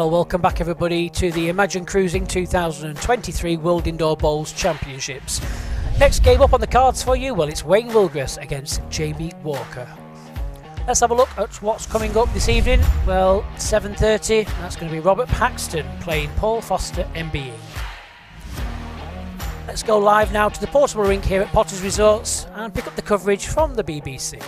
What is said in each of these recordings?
Well, welcome back, everybody, to the Imagine Cruising 2023 World Indoor Bowls Championships. Next game up on the cards for you, well, it's Wayne Willgress against Jamie Walker. Let's have a look at what's coming up this evening. Well, 7.30, that's going to be Robert Paxton playing Paul Foster MBE. Let's go live now to the portable rink here at Potters Resorts and pick up the coverage from the BBC.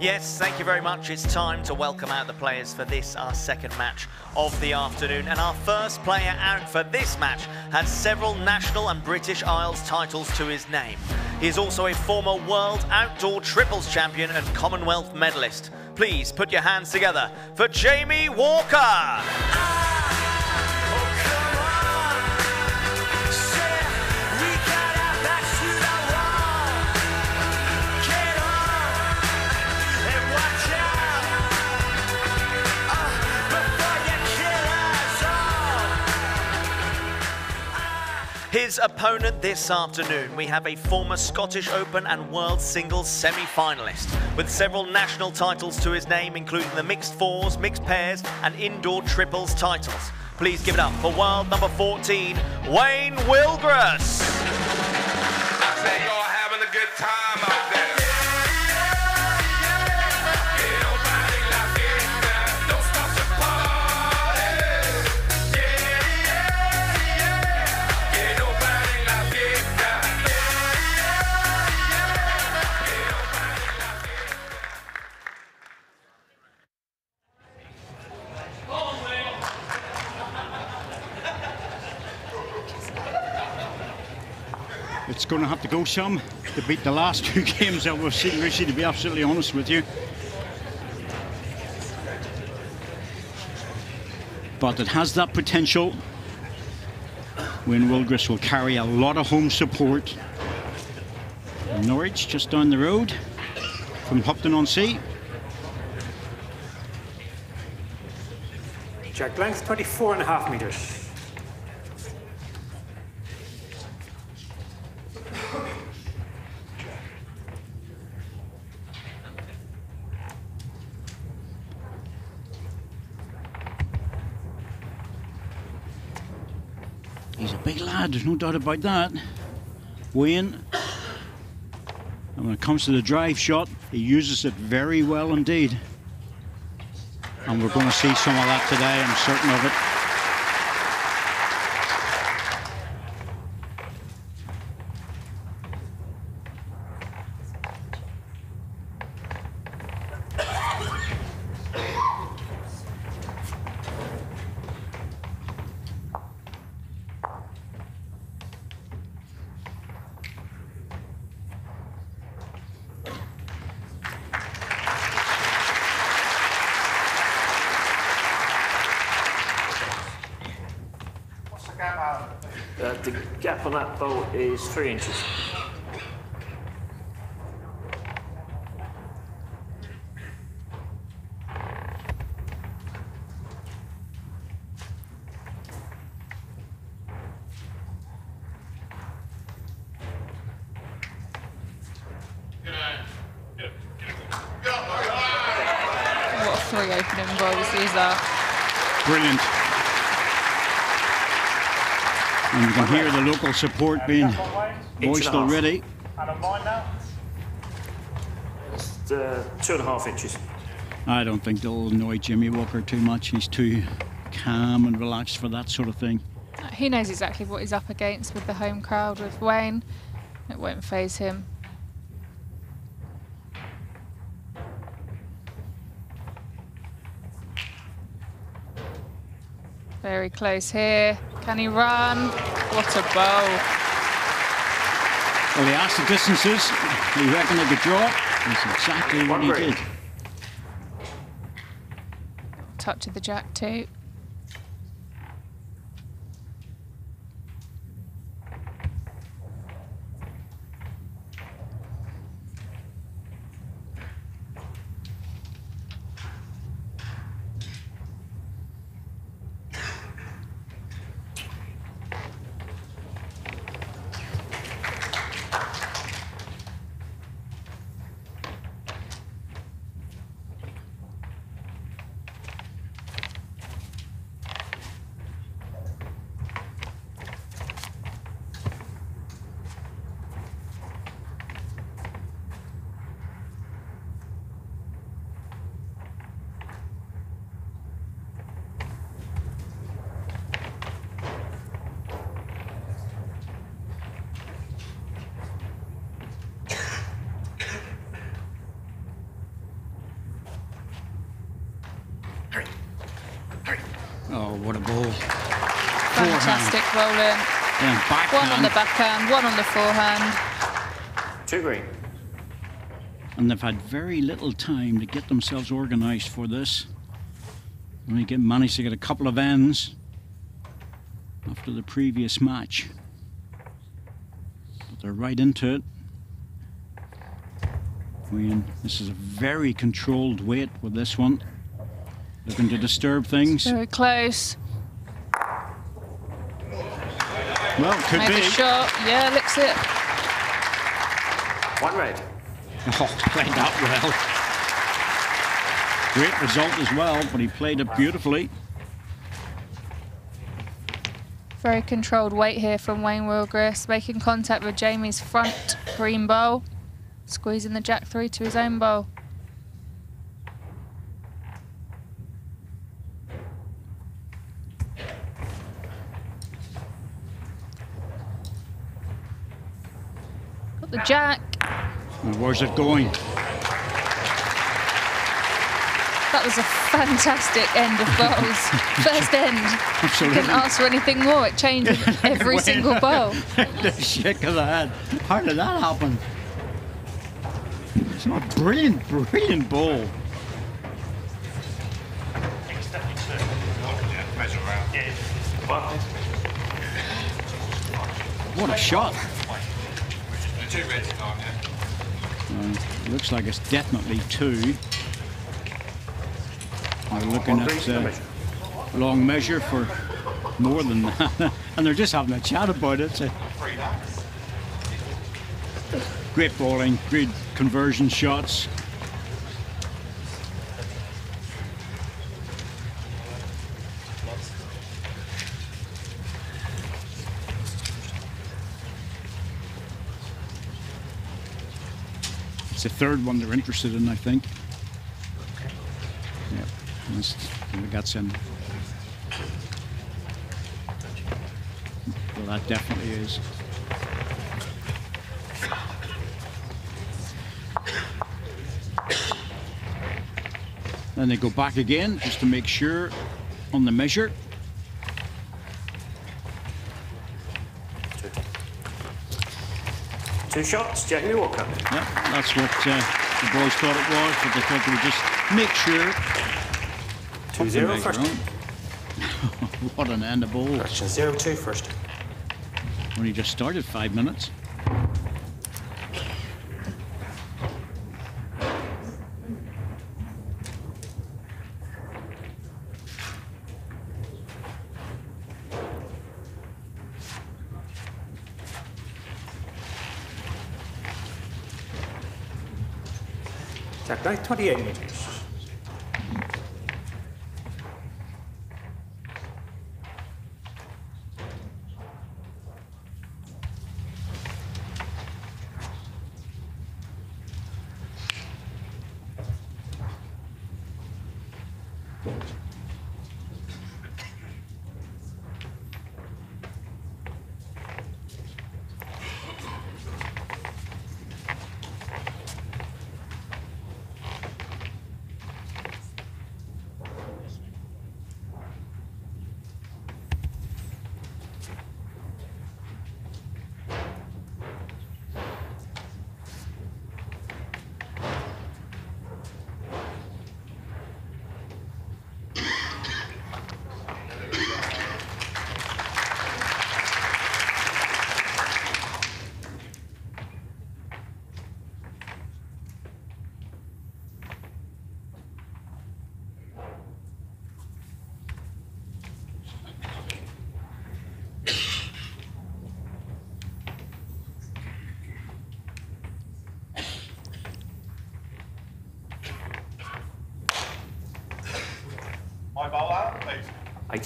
Yes, thank you very much. It's time to welcome out the players for this, our second match of the afternoon. And our first player out for this match has several national and British Isles titles to his name. He is also a former World Outdoor Triples Champion and Commonwealth medalist. Please put your hands together for Jamie Walker. His opponent this afternoon, we have a former Scottish Open and World Singles semi-finalist with several national titles to his name, including the mixed fours, mixed pairs, and indoor triples titles. Please give it up for world number 14, Wayne Willgress. It's going to have to go some to beat the last two games that we've seen, Rishi, to be absolutely honest with you. But it has that potential. when Willgress will carry a lot of home support. Norwich just down the road from Hopton on Sea. Jack length 24 and a half meters. He's a big lad, there's no doubt about that. Wayne. And when it comes to the drive shot, he uses it very well indeed. And we're going to see some of that today, I'm certain of it. Is three inches. What three opening bowls these are. Brilliant. And you can hear the local support being voiced half. already. It's uh, two and a half inches. I don't think they'll annoy Jimmy Walker too much. He's too calm and relaxed for that sort of thing. He knows exactly what he's up against with the home crowd with Wayne. It won't phase him. Very close here. Can he run? What a bowl. Well, he asked the distances. He reckoned he could draw. That's exactly what he did. Touch of the jack too. Oh, what a ball. Fantastic bowling. And backhand. One on the backhand, one on the forehand. Two green. And they've had very little time to get themselves organised for this. Only get, managed to get a couple of ends after the previous match. But they're right into it. Wayne, this is a very controlled weight with this one. Looking to disturb things. Very close. Well, could Made be. a shot. Yeah, licks it. One red. Oh, played that well. Great result as well, but he played it beautifully. Very controlled weight here from Wayne Willgress, making contact with Jamie's front green bowl, squeezing the jack three to his own bowl. Got the jack. And where's it going? That was a fantastic end of bowls. First end. Absolutely. Couldn't ask for anything more. It changed every single bowl. the shake of the head. How did that happen? It's a brilliant, brilliant ball. What a shot. Looks like it's definitely two. We're looking at uh, long measure for more than that. and they're just having a chat about it. So. Great bowling, great conversion shots. It's the third one they're interested in, I think. Yep, that's we got some. Well, that definitely is. Then they go back again just to make sure on the measure. Two shots, Jamie Walker. Yep, that's what uh, the boys thought it was, but they thought they would just make sure. Two zero Measure first. what an end of bowls. Correction, zero two first. Only just started five minutes. Knight, 28 inches.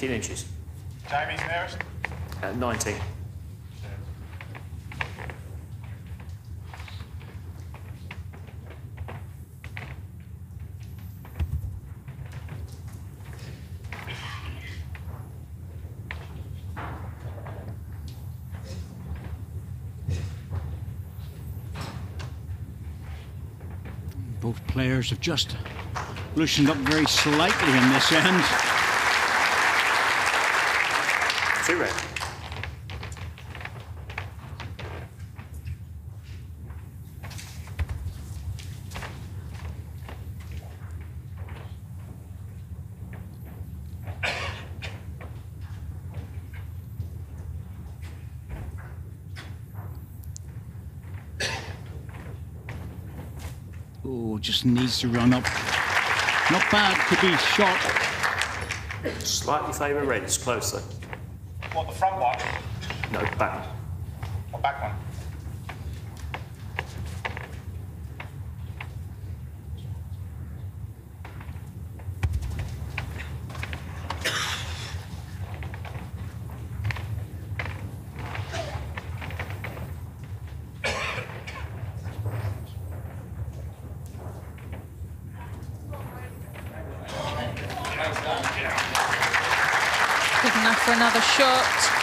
18 inches. Jamie's nearest. Uh, 19. Both players have just loosened up very slightly in this end. Red. Oh, just needs to run up. Not bad, could be shot. Slightly favour red. It's close though. What, the front one? No, back. Or back one? Good enough for another shot.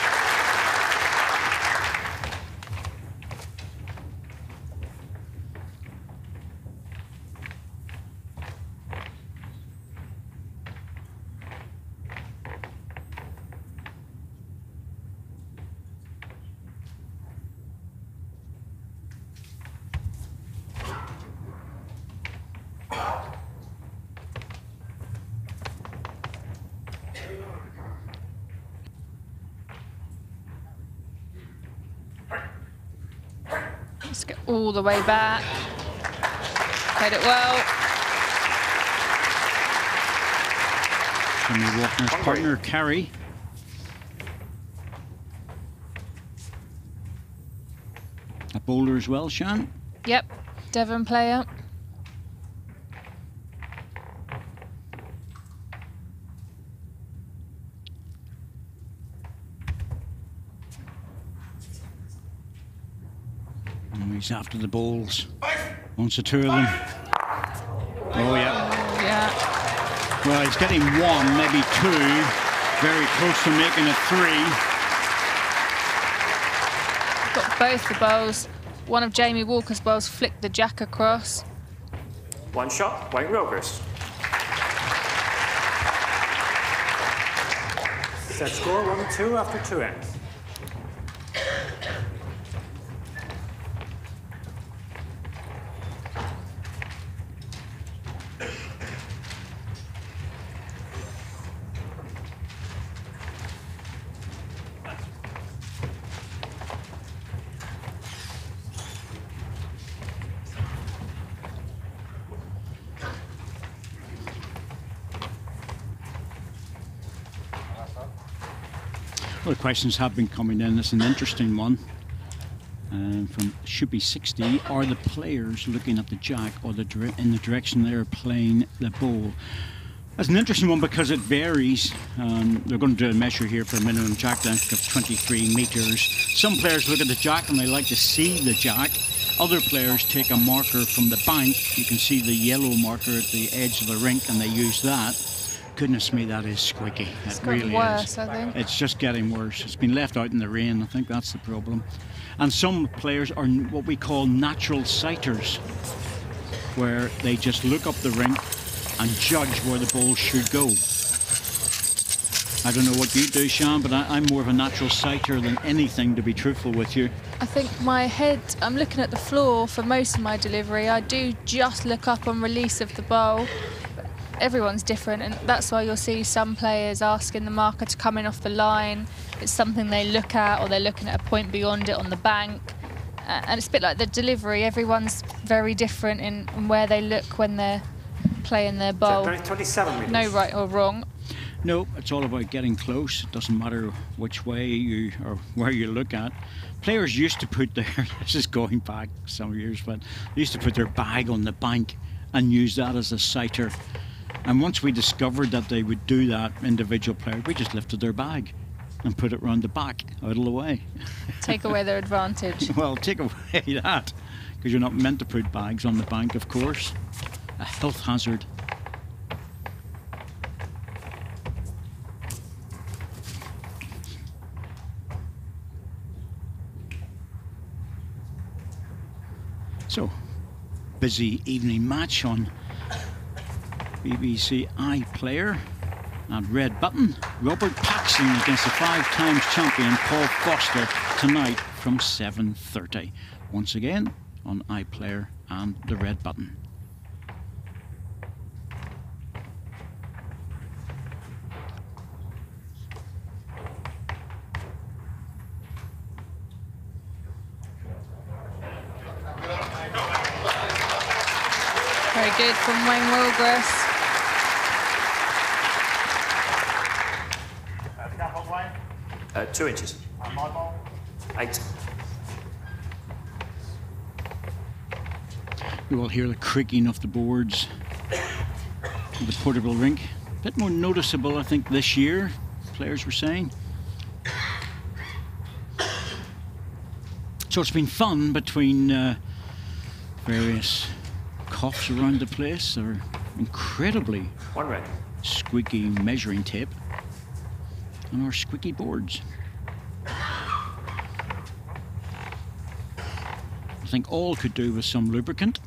Let's get all the way back. Played it well. Jimmy Walker's partner, Carey. A bowler as well, Sean. Yep. Devon player. He's after the balls. Wants the two of them. Oh, yeah. Yeah. Well, he's getting one, maybe two. Very close to making a three. Got both the bowls. One of Jamie Walker's bowls flicked the jack across. One shot. Wayne Willgress. Set score 1 2 after two ends. Questions have been coming in. It's an interesting one. Um, from should be 60 are the players looking at the jack or the in the direction they're playing the ball? That's an interesting one because it varies. Um, they're going to do a measure here for a minimum jack length of 23 meters. Some players look at the jack and they like to see the jack. Other players take a marker from the bank. You can see the yellow marker at the edge of the rink and they use that goodness me that is squeaky It's it gotten really worse, is I think. it's just getting worse. It's been left out in the rain. I think that's the problem. And some players are what we call natural sighters, where they just look up the rink and judge where the ball should go. I don't know what you do, Sean, but I, I'm more of a natural sighter than anything, to be truthful with you. I think my head, I'm looking at the floor for most of my delivery. I do just look up on release of the bowl. But Everyone's different, and that's why you'll see some players asking the marker to come in off the line. It's something they look at, or they're looking at a point beyond it on the bank. Uh, and it's a bit like the delivery. Everyone's very different in, in where they look when they're playing their bowl. 27 meters. No right or wrong. No, it's all about getting close. It doesn't matter which way you or where you look at. Players used to put their this is going back some years, but they used to put their bag on the bank and use that as a sighter. And once we discovered that they would do that, individual player, we just lifted their bag and put it round the back, out of the way. Take away their advantage. well, take away that, because you're not meant to put bags on the bank, of course. A health hazard. So, busy evening match on BBC iPlayer and Red Button. Robert Paxton against the five times champion Paul Foster tonight from 7.30. Once again on iPlayer and the Red Button. Very good from Wayne Willgress. Uh, cap on Wayne. Uh, two inches. And my ball. Eight. You will hear the creaking of the boards of the portable rink. A bit more noticeable, I think, this year, players were saying. So it's been fun between uh, various coughs around the place. Are incredibly One red. squeaky measuring tape on our squeaky boards. I think all could do with some lubricant.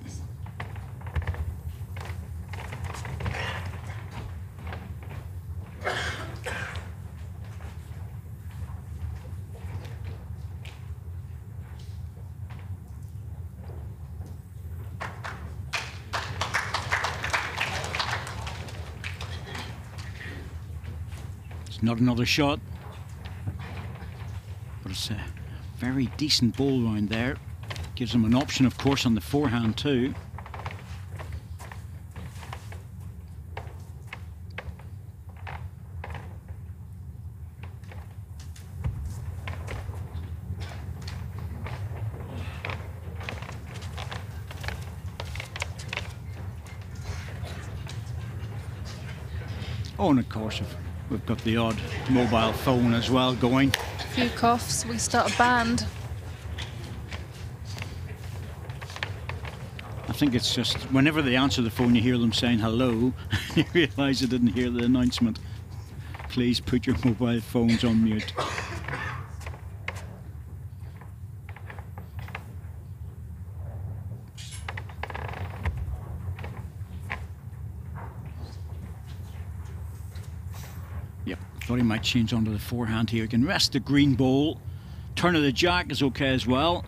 Another shot, but it's a very decent ball round there. Gives them an option, of course, on the forehand too. Oh, and of course, we've got the odd mobile phone as well going. A few coughs. We start a band. I think it's just whenever they answer the phone, you hear them saying hello. you realise they didn't hear the announcement. Please put your mobile phones on mute. Yep, thought he might change onto the forehand here. He can rest the green ball. Turn of the jack is okay as well.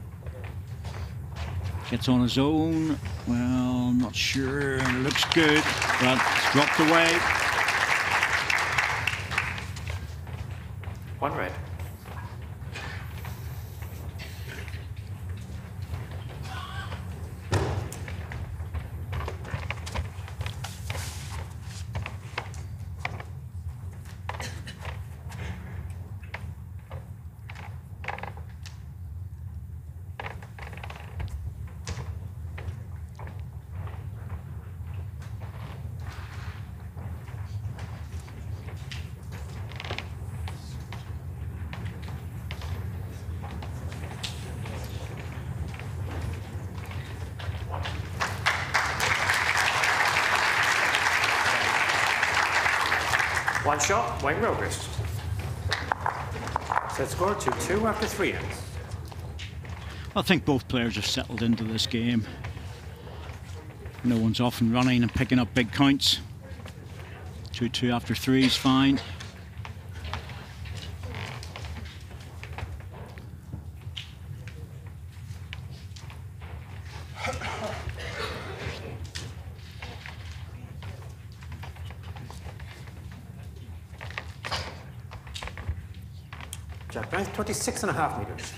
Gets on his own. Well, not sure. Looks good, but it's dropped away. One red. One shot, Wayne Willgress. Set score 2 2 after three ends. I think both players have settled into this game. No one's off and running and picking up big counts. 2 2 after three is fine. Jack length 26 and a half meters.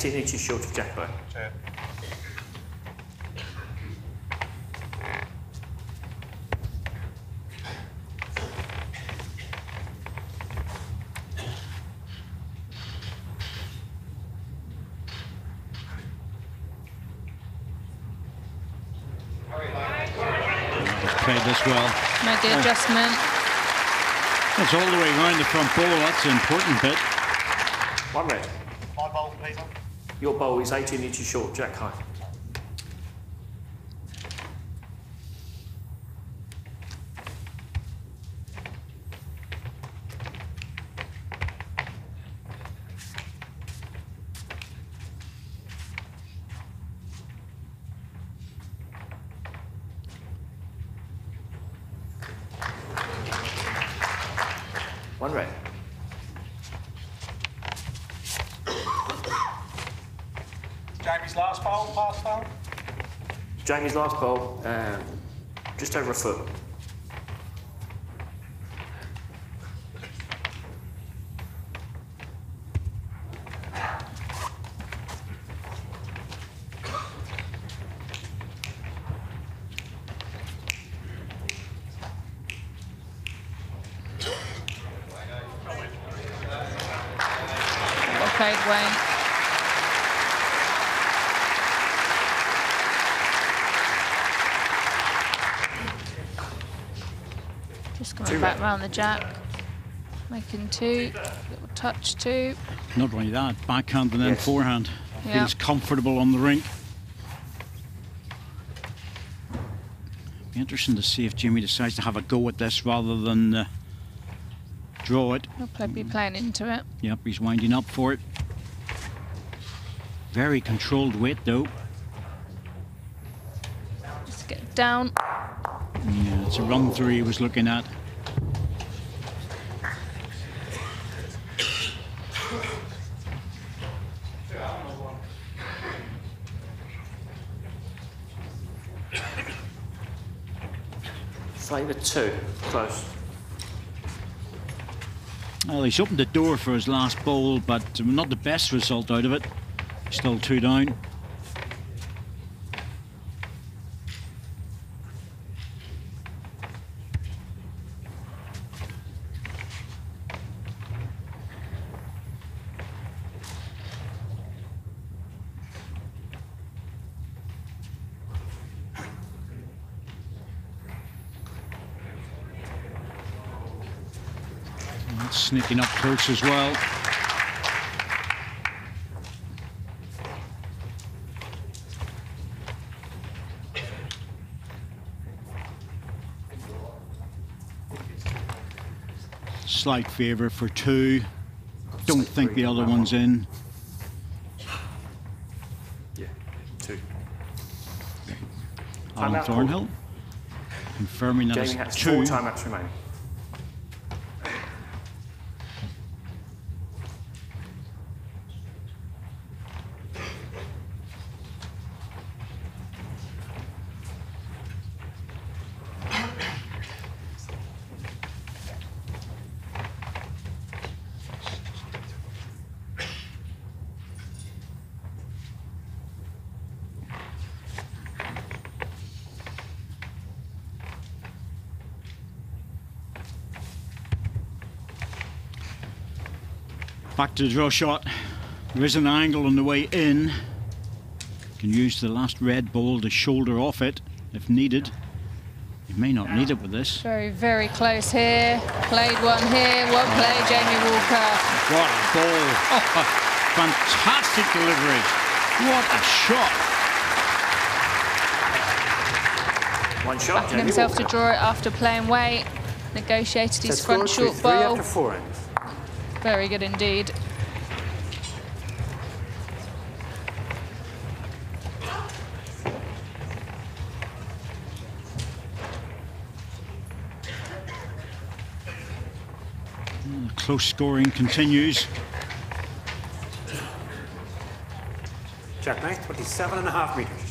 18 inches short of jack high. Cheers. Played this well. Made the adjustment. That's all the way around the front ball. That's the important bit. One red. My bowl, please. Your bowl is 18 inches short, jack high. One red. Jamie's last bowl, pass bowl. Jamie's last bowl, um, just over a foot. Well played, Wayne. Just coming Two back red. round the jack. Making two. Little touch two. Not only that, backhand and then Yes. forehand. Yeah. Feels comfortable on the rink. Be interesting to see if Jimmy decides to have a go at this rather than uh, draw it. He'll play, be playing into it. Yep, he's winding up for it. Very controlled weight though. Just get down. Yeah, it's a run through he was looking at. Favour two. Close. Well, he's opened the door for his last bowl, but not the best result out of it. Still two down. That's sneaking up close as well. Slight favour for two. Don't think the other one's in. Yeah. Two. Alan Thornhill. Confirming that Jamie it's has two. four timeouts remaining. Back to the draw shot. There is an angle on the way in. Can use the last red ball to shoulder off it if needed. You may not need it with this. Very, very close here. Played one here. Well play, Jamie Walker. What a ball. Oh, fantastic delivery. What a shot. One shot, Backing himself Walker. to draw it after playing weight. Negotiated his Set front score to short three bowl. after four ends. Very good indeed. Close scoring continues. Checkmate, 27 and a half meters.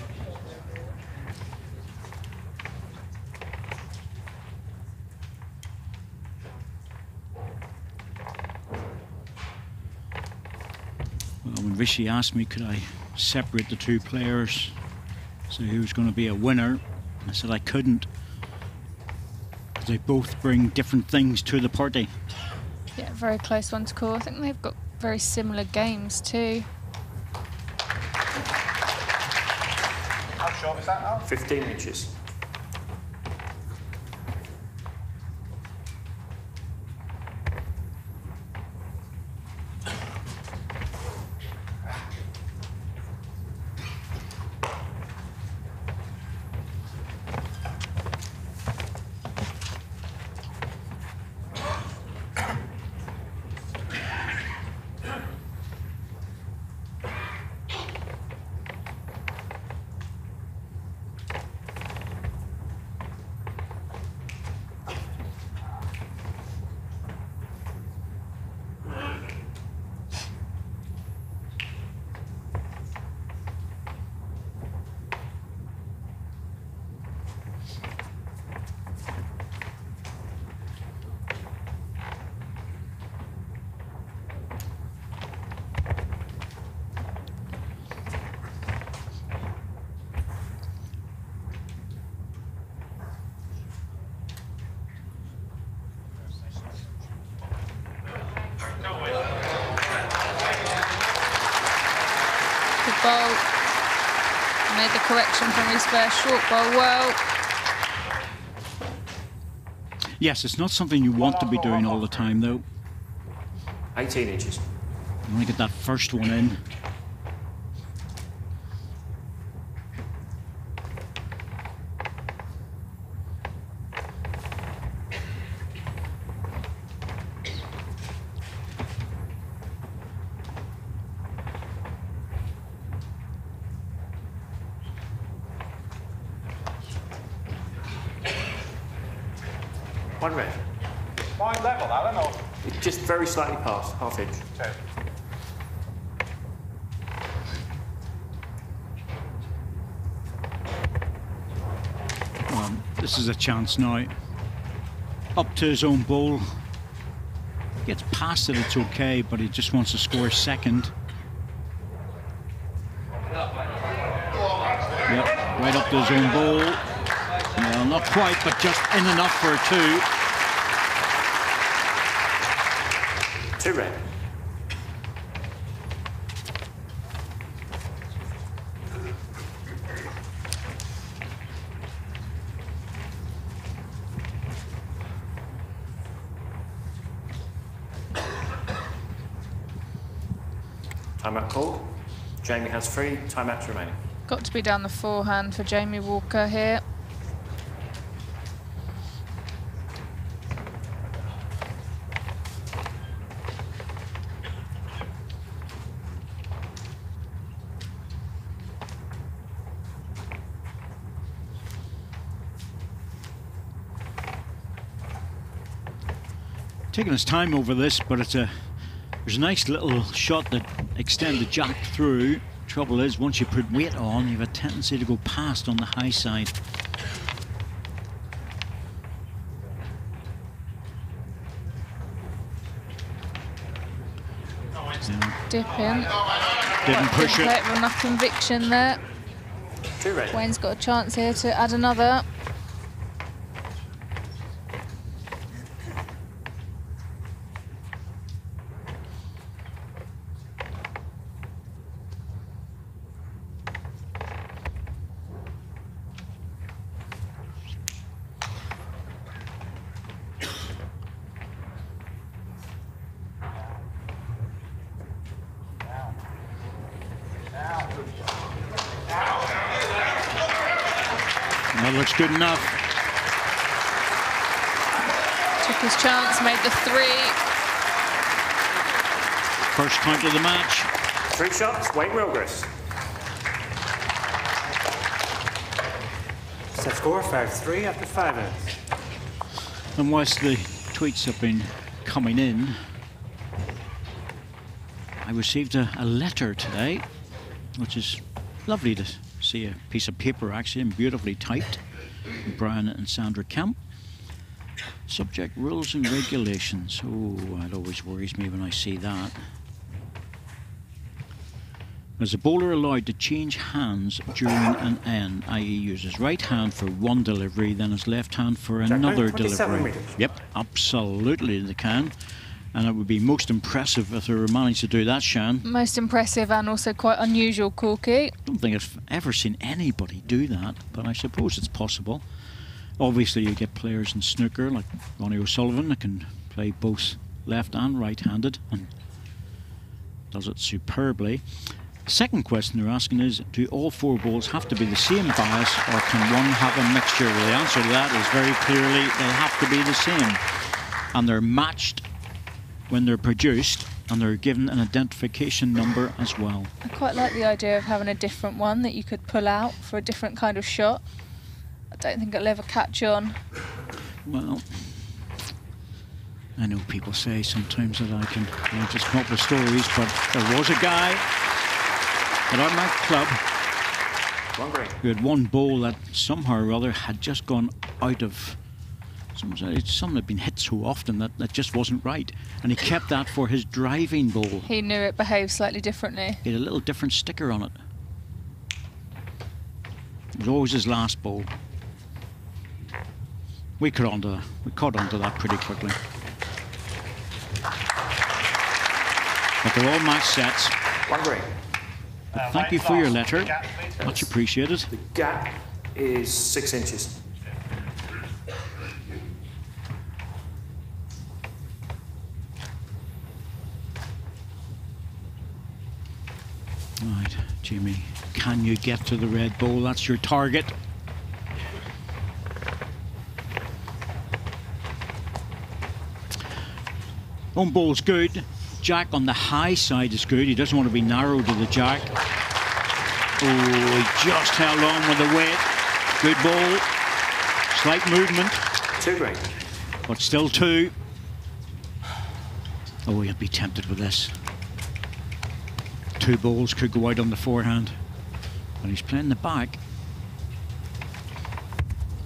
Rishi asked me could I separate the two players, so who was going to be a winner, I said I couldn't. 'Cause They both bring different things to the party. Yeah, very close one to call. I think they've got very similar games too. How short is that now? 15 inches. Good bowl. Made the correction first short bowl well. Yes, it's not something you want to be doing all the time, though. 18 inches. You want to get that first one in. One red. Wide level, Alan, or Just very half inch. Um, this is a chance now. Up to his own bowl. Gets past it, it's okay, but he just wants to score second. Yep, right up to his own bowl. Well, not quite, but just in enough for a two. Two red. Timeout called. Jamie has three timeouts remaining. Got to be down the forehand for Jamie Walker here. Taking his time over this, but it's a there's a nice little shot that extend the jack through. Trouble is, once you put weight on, you have a tendency to go past on the high side. Yeah, Dip in. didn't push Didn't it. it with enough conviction there. Two. Wayne's got a chance here to add another. That looks good enough. Took his chance, made the three. First count of the match. Three shots, Wayne Willgress. Set score 5-3 after five minutes. And whilst the tweets have been coming in, I received a, a letter today, which is lovely to see a piece of paper actually and beautifully typed. Brian and Sandra Camp. Subject rules and regulations. Oh, it always worries me when I see that. Is a bowler allowed to change hands during an end, i.e., use his right hand for one delivery, then his left hand for Jack, another delivery? metres. Yep, absolutely they can. And it would be most impressive if they were managed to do that, Shan. Most impressive and also quite unusual, Corky. I don't think I've ever seen anybody do that, but I suppose it's possible. Obviously, you get players in snooker like Ronnie O'Sullivan that can play both left and right handed and does it superbly. Second question they're asking is Do all four balls have to be the same bias or can one have a mixture? Well, the answer to that is very clearly they have to be the same. And they're matched when they're produced and they're given an identification number as well. I quite like the idea of having a different one that you could pull out for a different kind of shot. I don't think it'll ever catch on. Well, I know people say sometimes that I can you know, just come up with stories, but there was a guy at our night club One green. who had one ball that somehow or other had just gone out of. Some, uh, it's something had been hit so often that that just wasn't right, and he kept that for his driving ball. He knew it behaved slightly differently. He had a little different sticker on it. It was always his last ball. We caught onto that. We caught onto that pretty quickly. But they're all match sets. One green. Thank you for your letter. Much appreciated. The gap is six inches. Right, Jimmy. Can you get to the red bowl? That's your target. On ball's good. Jack on the high side is good. He doesn't want to be narrow to the jack. Oh, he just held on with the weight. Good ball. Slight movement, Two green. but still two. Oh, he'll be tempted with this. Two balls could go out on the forehand. And he's playing the back.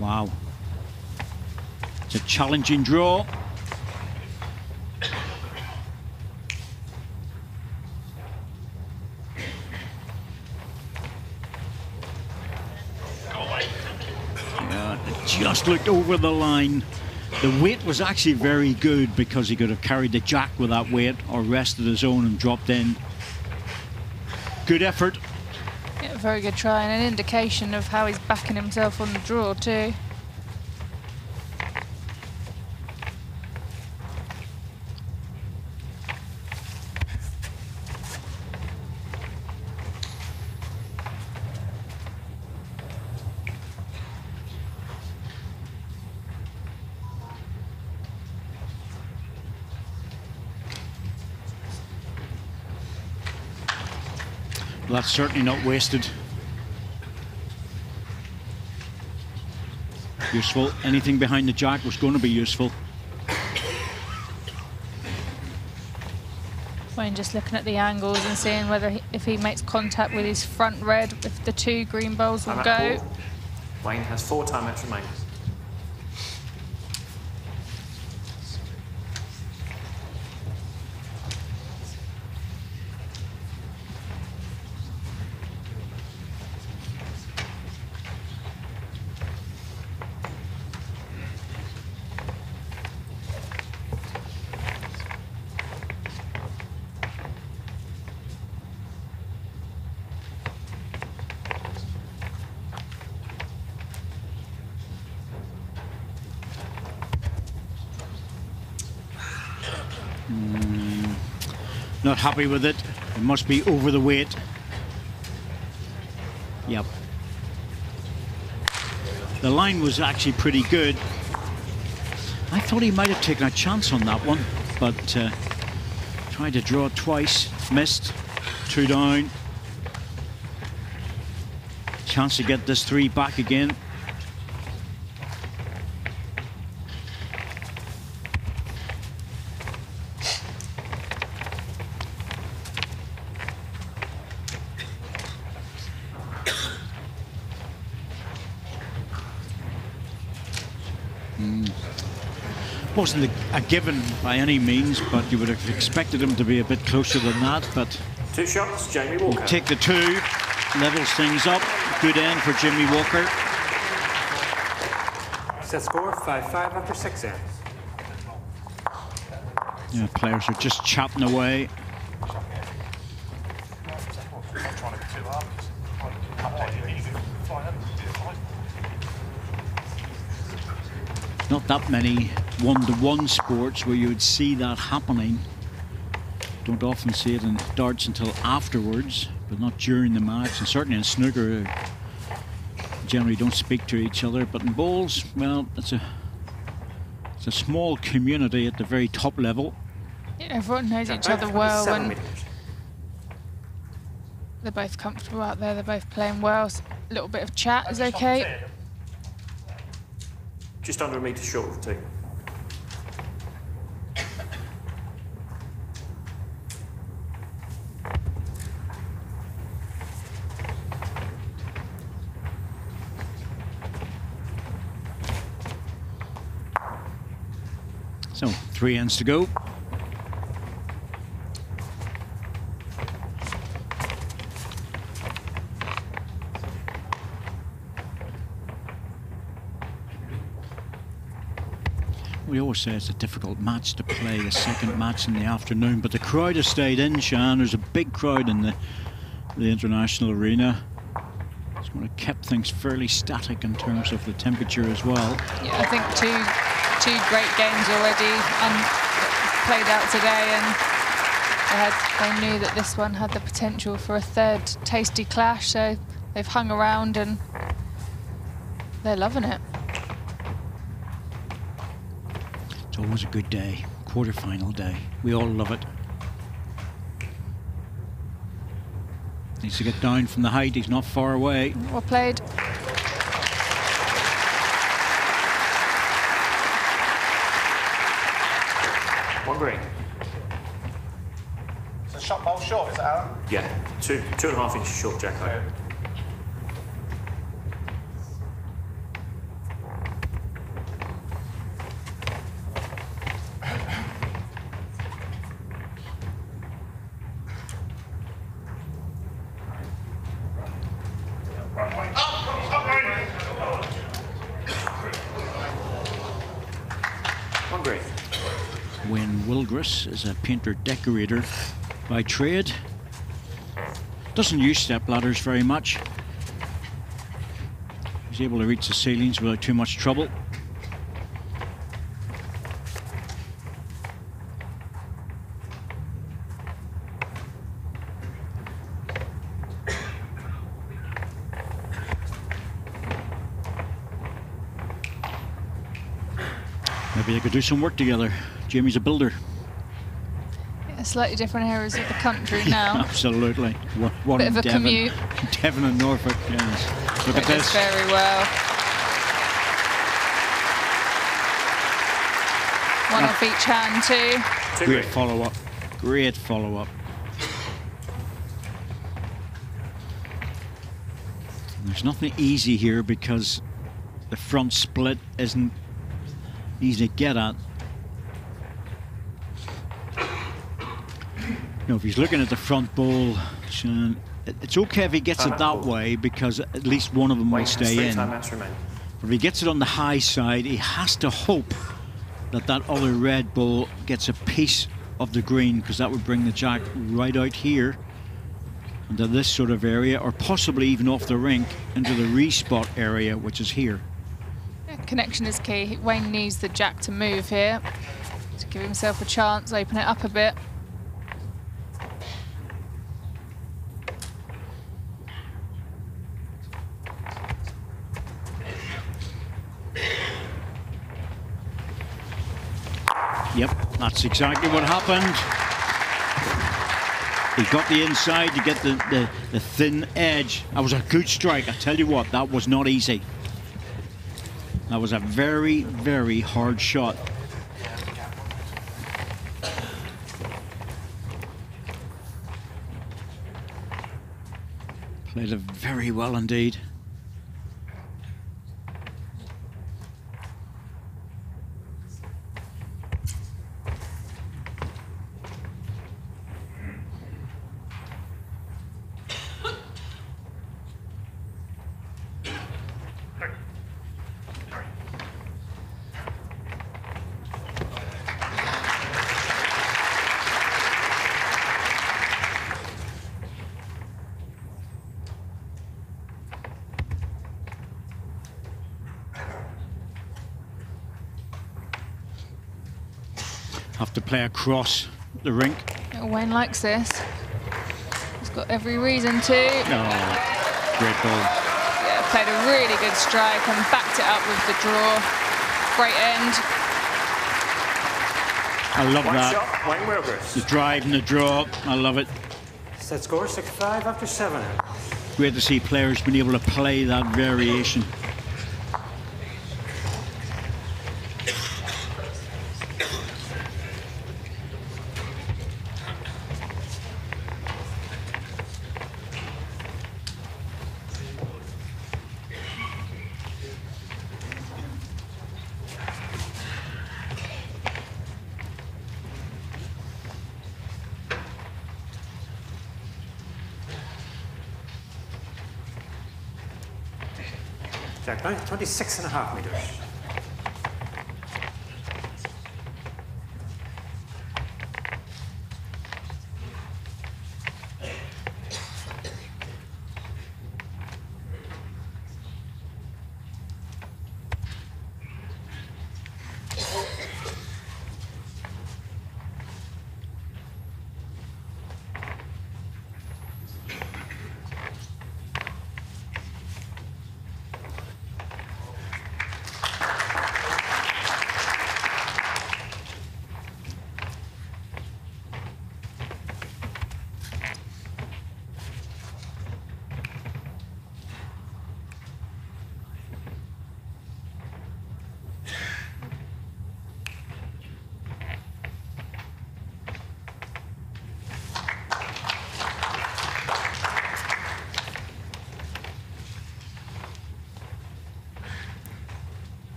Wow. It's a challenging draw. Yeah, it just looked over the line. The weight was actually very good because he could have carried the jack with that weight or rested his own and dropped in. Good effort. Yeah, very good try and an indication of how he's backing himself on the draw too. That's certainly not wasted. Useful. Anything behind the jack was going to be useful. Wayne just looking at the angles and seeing whether he, if he makes contact with his front red, if the two green balls will go. out. Wayne has four timeouts remaining. Happy with it. It must be over the weight. Yep. The line was actually pretty good. I thought he might have taken a chance on that one, but uh, tried to draw twice, missed, two down. Chance to get this three back again. Wasn't a, given by any means, but you would have expected him to be a bit closer than that. But two shots, Jamie Walker. We'll take the two, levels things up. Good end for Jimmy Walker. Set score 5-5 after six ends. Yeah, players are just chatting away. Not that many one-to-one sports where you would see that happening. Don't often see it in darts until afterwards, but not during the match. And certainly in snooker, uh, generally don't speak to each other. But in bowls, well, it's a it's a small community at the very top level. Yeah, everyone knows each other well and they're both comfortable out there. They're both playing well. A little bit of chat is okay. Just under a metre short of two. So three ends to go. We always say it's a difficult match to play, the second match in the afternoon, but the crowd has stayed in, Shan. There's a big crowd in the, the international arena. It's going to keep things fairly static in terms of the temperature as well. Yeah, I think two two great games already um, played out today, and they, had, they knew that this one had the potential for a third tasty clash, so they've hung around and they're loving it. It's always a good day, quarter-final day. We all love it. Needs to get down from the height, he's not far away. Well played. One green. It's a shot bowl short, is it, Aaron? Yeah, two two and a half inches short, Jack. Okay. is a painter decorator by trade. Doesn't use step ladders very much. He's able to reach the ceilings without too much trouble. Maybe they could do some work together. Jamie's a builder slightly different areas of the country now. Absolutely. One, one Bit of a Devon, commute. Devon and Norfolk, yes. Look at this. very well. One off each hand too. Great follow-up. Great follow-up. There's nothing easy here because the front split isn't easy to get at. You know, if he's looking at the front ball, it's okay if he gets it that ball. way because at least one of them will stay in. But if he gets it on the high side, he has to hope that that other red ball gets a piece of the green because that would bring the jack right out here into this sort of area or possibly even off the rink into the respot area which is here. connection is key. Wayne needs the jack to move here to give himself a chance, open it up a bit. Yep, that's exactly what happened. He got the inside to get the, the, the thin edge. That was a good strike. I tell you what, that was not easy. That was a very, very hard shot. Played it very well indeed. To play across the rink. Wayne likes this. He's got every reason to. Oh, great ball. Yeah, played a really good strike and backed it up with the draw. Great end. I love One that. shot, Wayne Willgress. The drive and the draw. I love it. Set score 6-5 after 7. Great to see players being able to play that variation. Jack Knight, 26 and a half meters.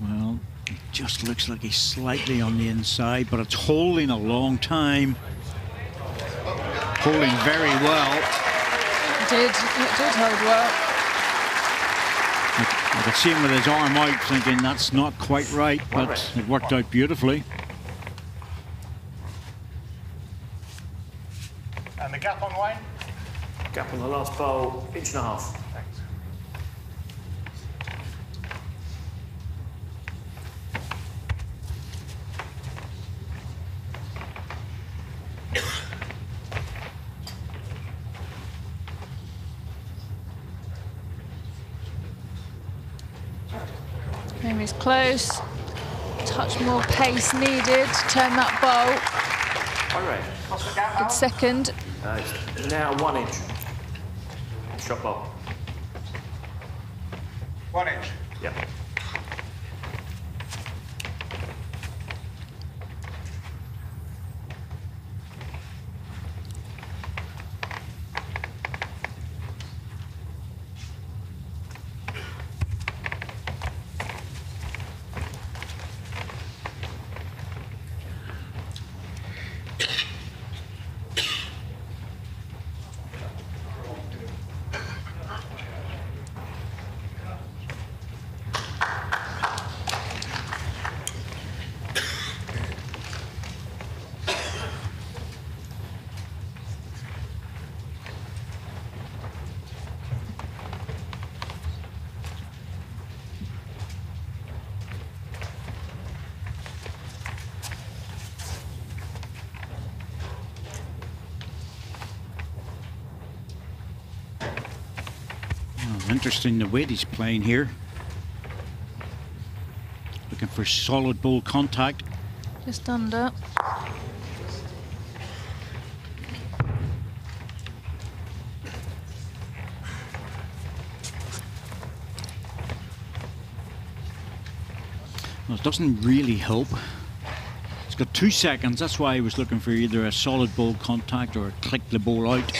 Well, it just looks like he's slightly on the inside, but it's holding a long time. Holding very well. It did, it did hold well. I could see him with his arm out thinking that's not quite right, but it worked out beautifully. And the gap on Wayne? Gap on the last bowl, inch and a half. Thanks. Amy's close. Touch more pace needed to turn that bowl. All right. What's the gap, Good second. Now one inch. Shot bowl. Interesting the weight he's playing here. Looking for solid ball contact. Just under. Well, it doesn't really help. It's got two seconds. That's why he was looking for either a solid ball contact or a click the ball out.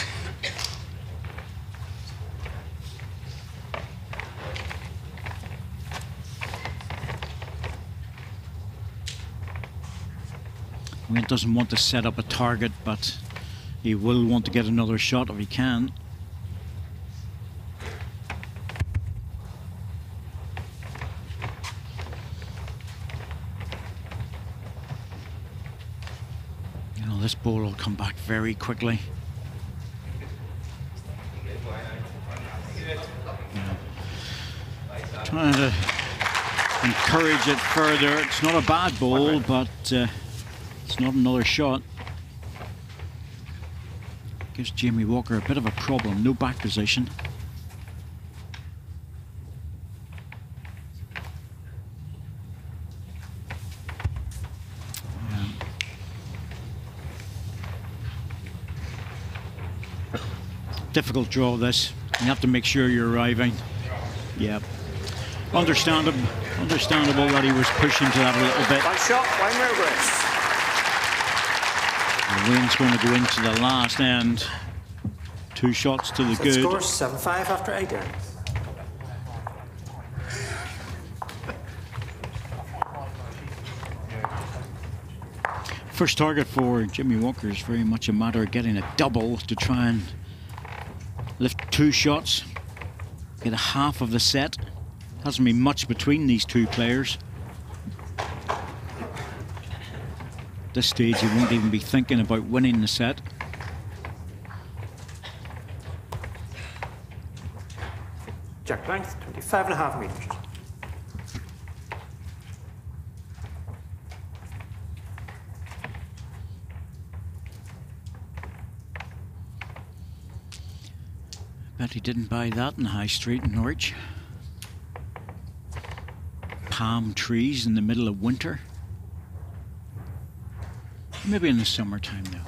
Doesn't want to set up a target, but he will want to get another shot if he can. You know, this ball will come back very quickly. Trying to encourage it further. It's not a bad ball, but uh, not another shot. Gives Jamie Walker a bit of a problem. No back position. Difficult draw this. You have to make sure you're arriving. Yeah. Understandable, understandable that he was pushing to that a little bit. One shot, Wayne And Wayne's going to go into the last end. Two shots to the Set good. score 7 5 after 8 down. First target for Jimmy Walker is very much a matter of getting a double to try and lift two shots, get a half of the set. Hasn't been much between these two players. At this stage, he won't even be thinking about winning the set. Jack length 25 and a half meters. Bet he didn't buy that in High Street in Norwich. Palm trees in the middle of winter. Maybe in the summertime though.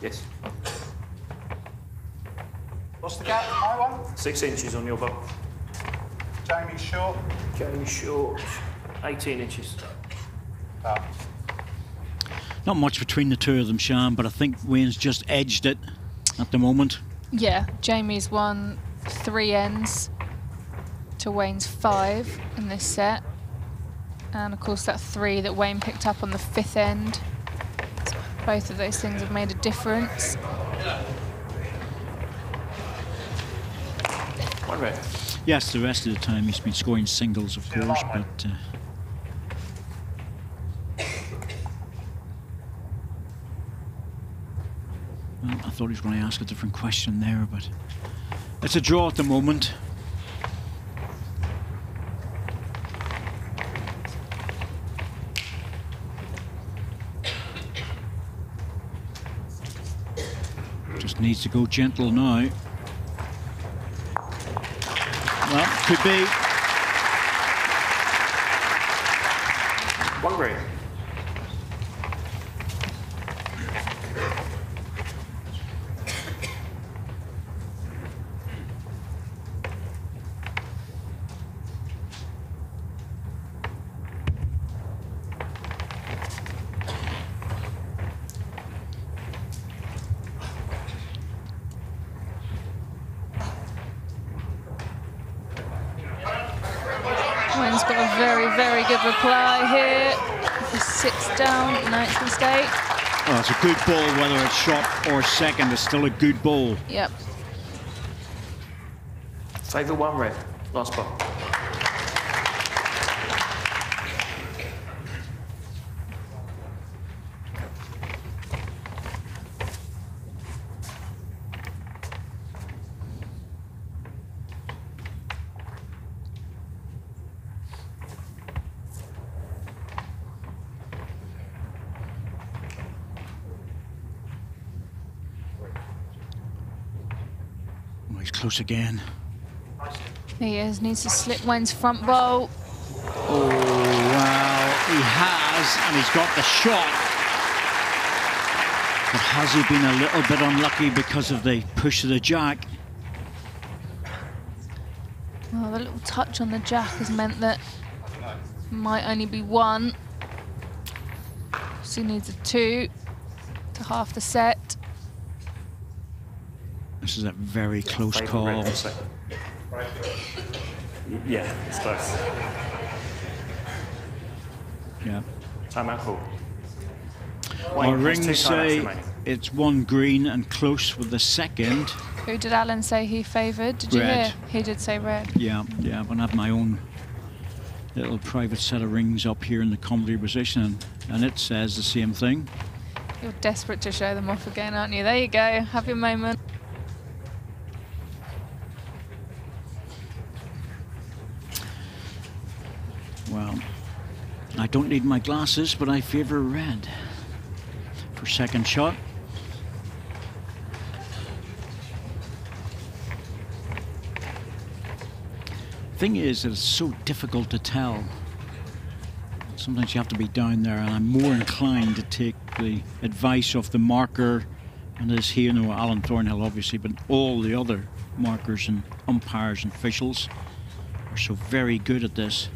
Yes. What's the gap? My one? Six inches on your bow. Jamie Short. Jamie Short, 18 inches. Ah, Not much between the two of them, Sean, but I think Wayne's just edged it at the moment. Yeah, Jamie's won three ends to Wayne's five in this set. And of course, that three that Wayne picked up on the fifth end. Both of those things have made a difference. Yes, the rest of the time he's been scoring singles, of course, but. Uh, well, I thought he was going to ask a different question there, but it's a draw at the moment. Just needs to go gentle now. Well, could be. One green. It's a good ball, whether it's shot or second, it's still a good ball. Yep. Favourite one, Red. Last ball. Again. He is, needs to slip Wayne's front bowl. Oh, wow. He has, and he's got the shot. But has he been a little bit unlucky because of the push of the jack? Well, the little touch on the jack has meant that might only be one. So he needs a two to half the set. This is a very close call. red for Yeah, it's close. Yeah. Timeout call. Our Wayne, there's two rings timeouts say it's one green and close with the second. Who did Alan say he favoured? Did you hear? He did say red. Yeah, yeah, but I have my own little private set of rings up here in the comedy position, and, and it says the same thing. You're desperate to show them off again, aren't you? There you go. Have your moment. Well, I don't need my glasses, but I favour red for second shot. Thing is, that it's so difficult to tell. Sometimes you have to be down there, and I'm more inclined to take the advice of the marker, and as here, know, Alan Thornhill, obviously, but all the other markers and umpires and officials are so very good at this.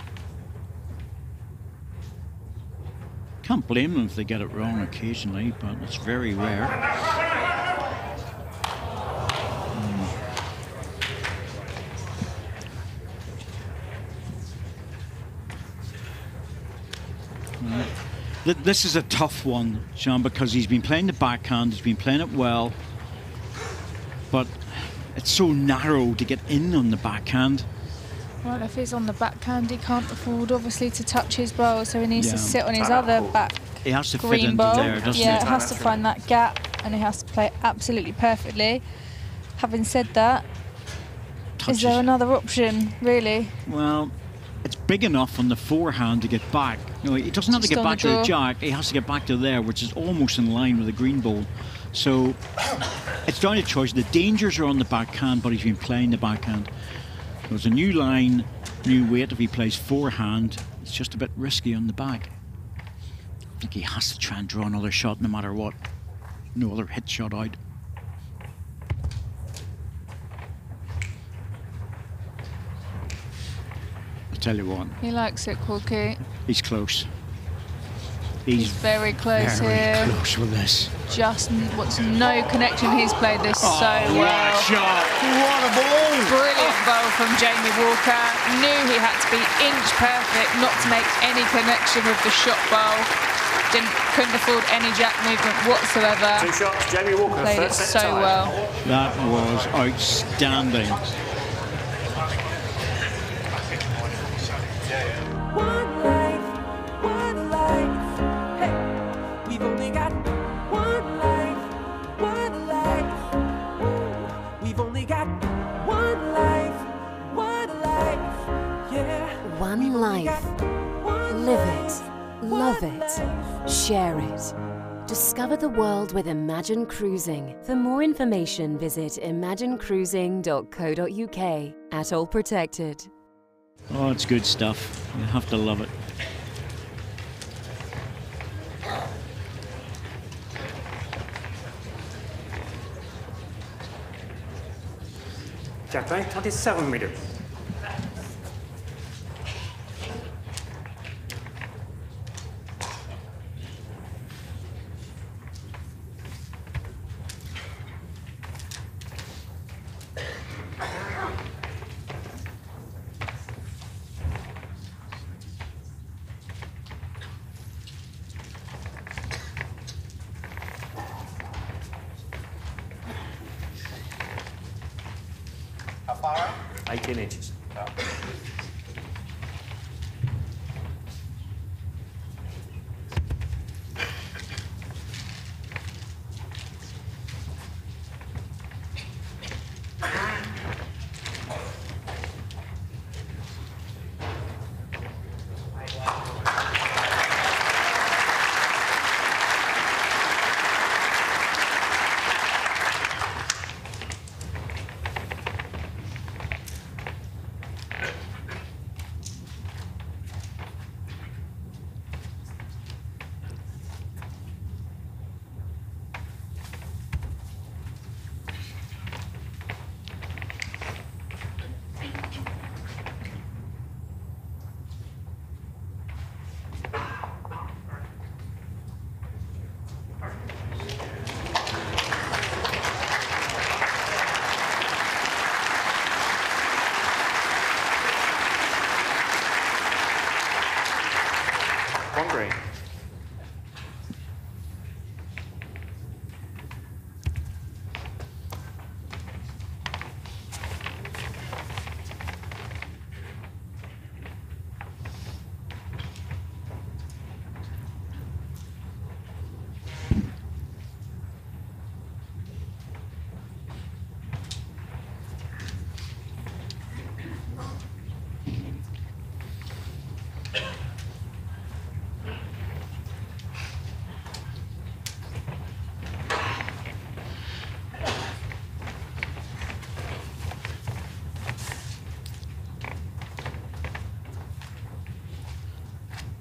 Can't blame them if they get it wrong occasionally, but it's very rare. Hmm. This is a tough one, Sean, because he's been playing the backhand, he's been playing it well, but it's so narrow to get in on the backhand. Well, if he's on the backhand, he can't afford, obviously, to touch his bowl, so he needs Yeah. to sit on his Timeout other call. back He has to fit green into bowl. there, doesn't yeah, he? it has to find that gap, and he has to play absolutely perfectly. Having said that, is Touches. there another option, really? Well, it's big enough on the forehand to get back. No, he doesn't have to get on the back to the jack. He has to get back to there, which is almost in line with the green ball. So it's down to choice. The dangers are on the backhand, but he's been playing the backhand. There's a new line, new weight. If he plays forehand, it's just a bit risky on the back. I think he has to try and draw another shot no matter what. No other hit shot out. I tell you what, He likes it, Corky. he's close. He's very close very here. close with this. Just what's no connection. He's played this oh, so well. what a well. shot! What a ball! Brilliant bowl from Jamie Walker. Knew he had to be inch perfect, not to make any connection with the shot bowl. Didn't couldn't afford any jack movement whatsoever. Two shots. Jamie Walker. Played it first set so tie. well. That was outstanding. One life. Live it, love it, share it. Discover the world with Imagine Cruising. For more information, visit imaginecruising.co.uk. At all protected. Oh, it's good stuff. You have to love it. Jack line 27 meters.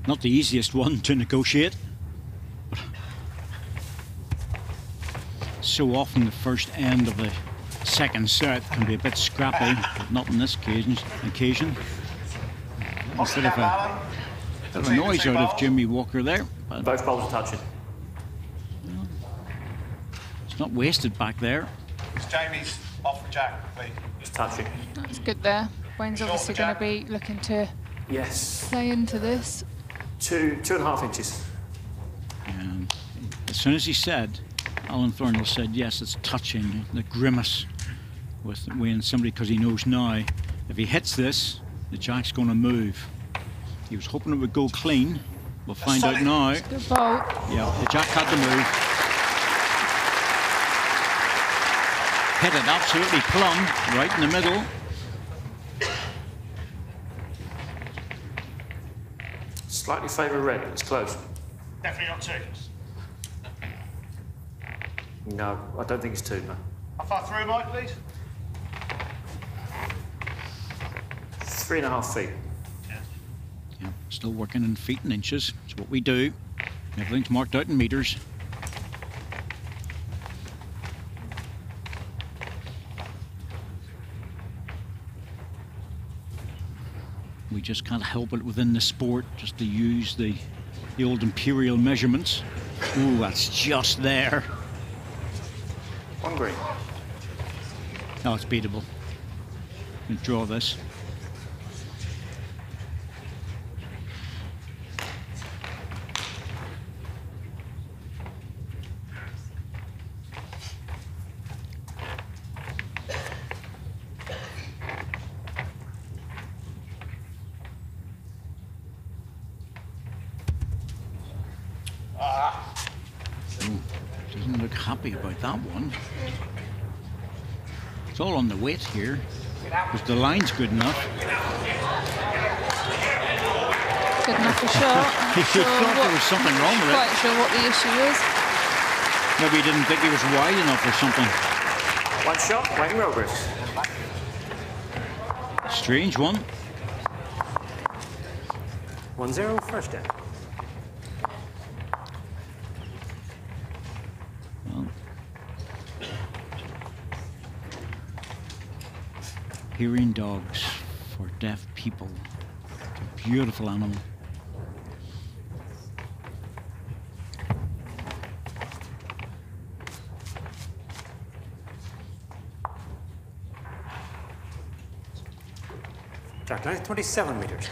Not the easiest one to negotiate. So often the first end of the second set can be a bit scrappy, but not on this occasion. occasion. Instead of a bit of a noise out of Jimmy Walker there, but Both bowls are touching. it's not wasted back there. It's Jamie's off the jack, please. Just touching. That's good there. Wayne's obviously going to be looking to Yes. play into this. Two, two and a half inches. And as soon as he said, Alan Thornhill said, yes, it's touching, the grimace with when somebody, because he knows now, if he hits this, the jack's going to move. He was hoping it would go clean. We'll find out now. Good ball. Yeah, the jack had to move. Hit it absolutely plumb, right in the middle. Slightly favour red, but it's close. Definitely not two. No, I don't think it's two, no. How far through, Mike, please? Three and a half feet. Yeah, still working in feet and inches. It's what we do. Everything's marked out in meters. We just can't help it within the sport just to use the the old imperial measurements. Ooh, that's just there. One green. No, it's beatable. Draw this. Ooh, doesn't look happy about that one. It's all on the weight here. Because the line's good enough. Good enough for shot. He Sure thought there what- was something wrong with it. Quite sure what the issue is. Maybe he didn't think he was wide enough or something. One shot, Wayne Willgress. Strange one. One zero, first down. Hearing dogs for deaf people. Beautiful animal. Length 27 metres.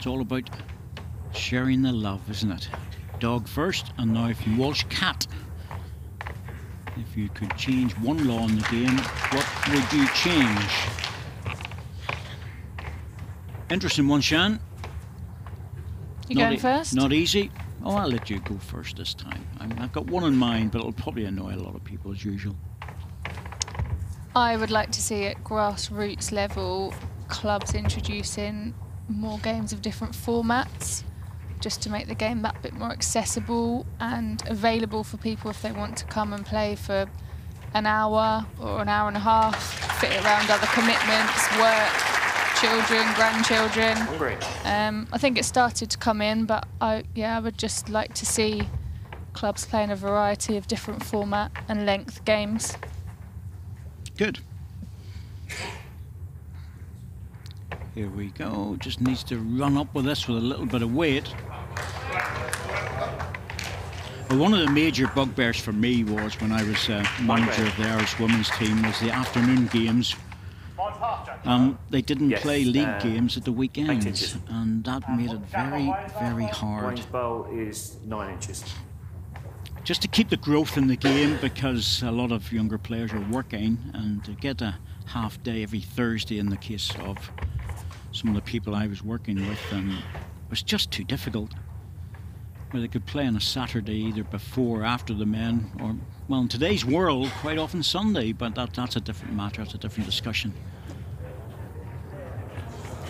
It's all about sharing the love, isn't it? Dog first, and now from Walsh Cat. If you could change one law in the game, what would you change? Interesting one, Shan. You Not going e- first? Not easy. Oh, I'll let you go first this time. I mean, I've got one in mind, but it'll probably annoy a lot of people as usual. I would like to see at grassroots level clubs introducing more games of different formats just to make the game that bit more accessible and available for people if they want to come and play for an hour or an hour and a half, fit it around other commitments, work, children, grandchildren. Um, I think it started to come in, but I yeah, I would just like to see clubs playing a variety of different format and length games. Good. Here we go. Just needs to run up with this with a little bit of weight. Well, one of the major bugbears for me was when I was uh, manager of the Irish women's team was the afternoon games. Um, they didn't Yes, play league uh, games at the weekends, and that made it very, very hard. Wayne's bowl is nine inches. just to keep the growth in the game because a lot of younger players are working and to get a half day every Thursday in the case of some of the people I was working with um, was just too difficult. Where they could play on a Saturday either before or after the men or well in today's world quite often Sunday but that, that's a different matter, that's a different discussion.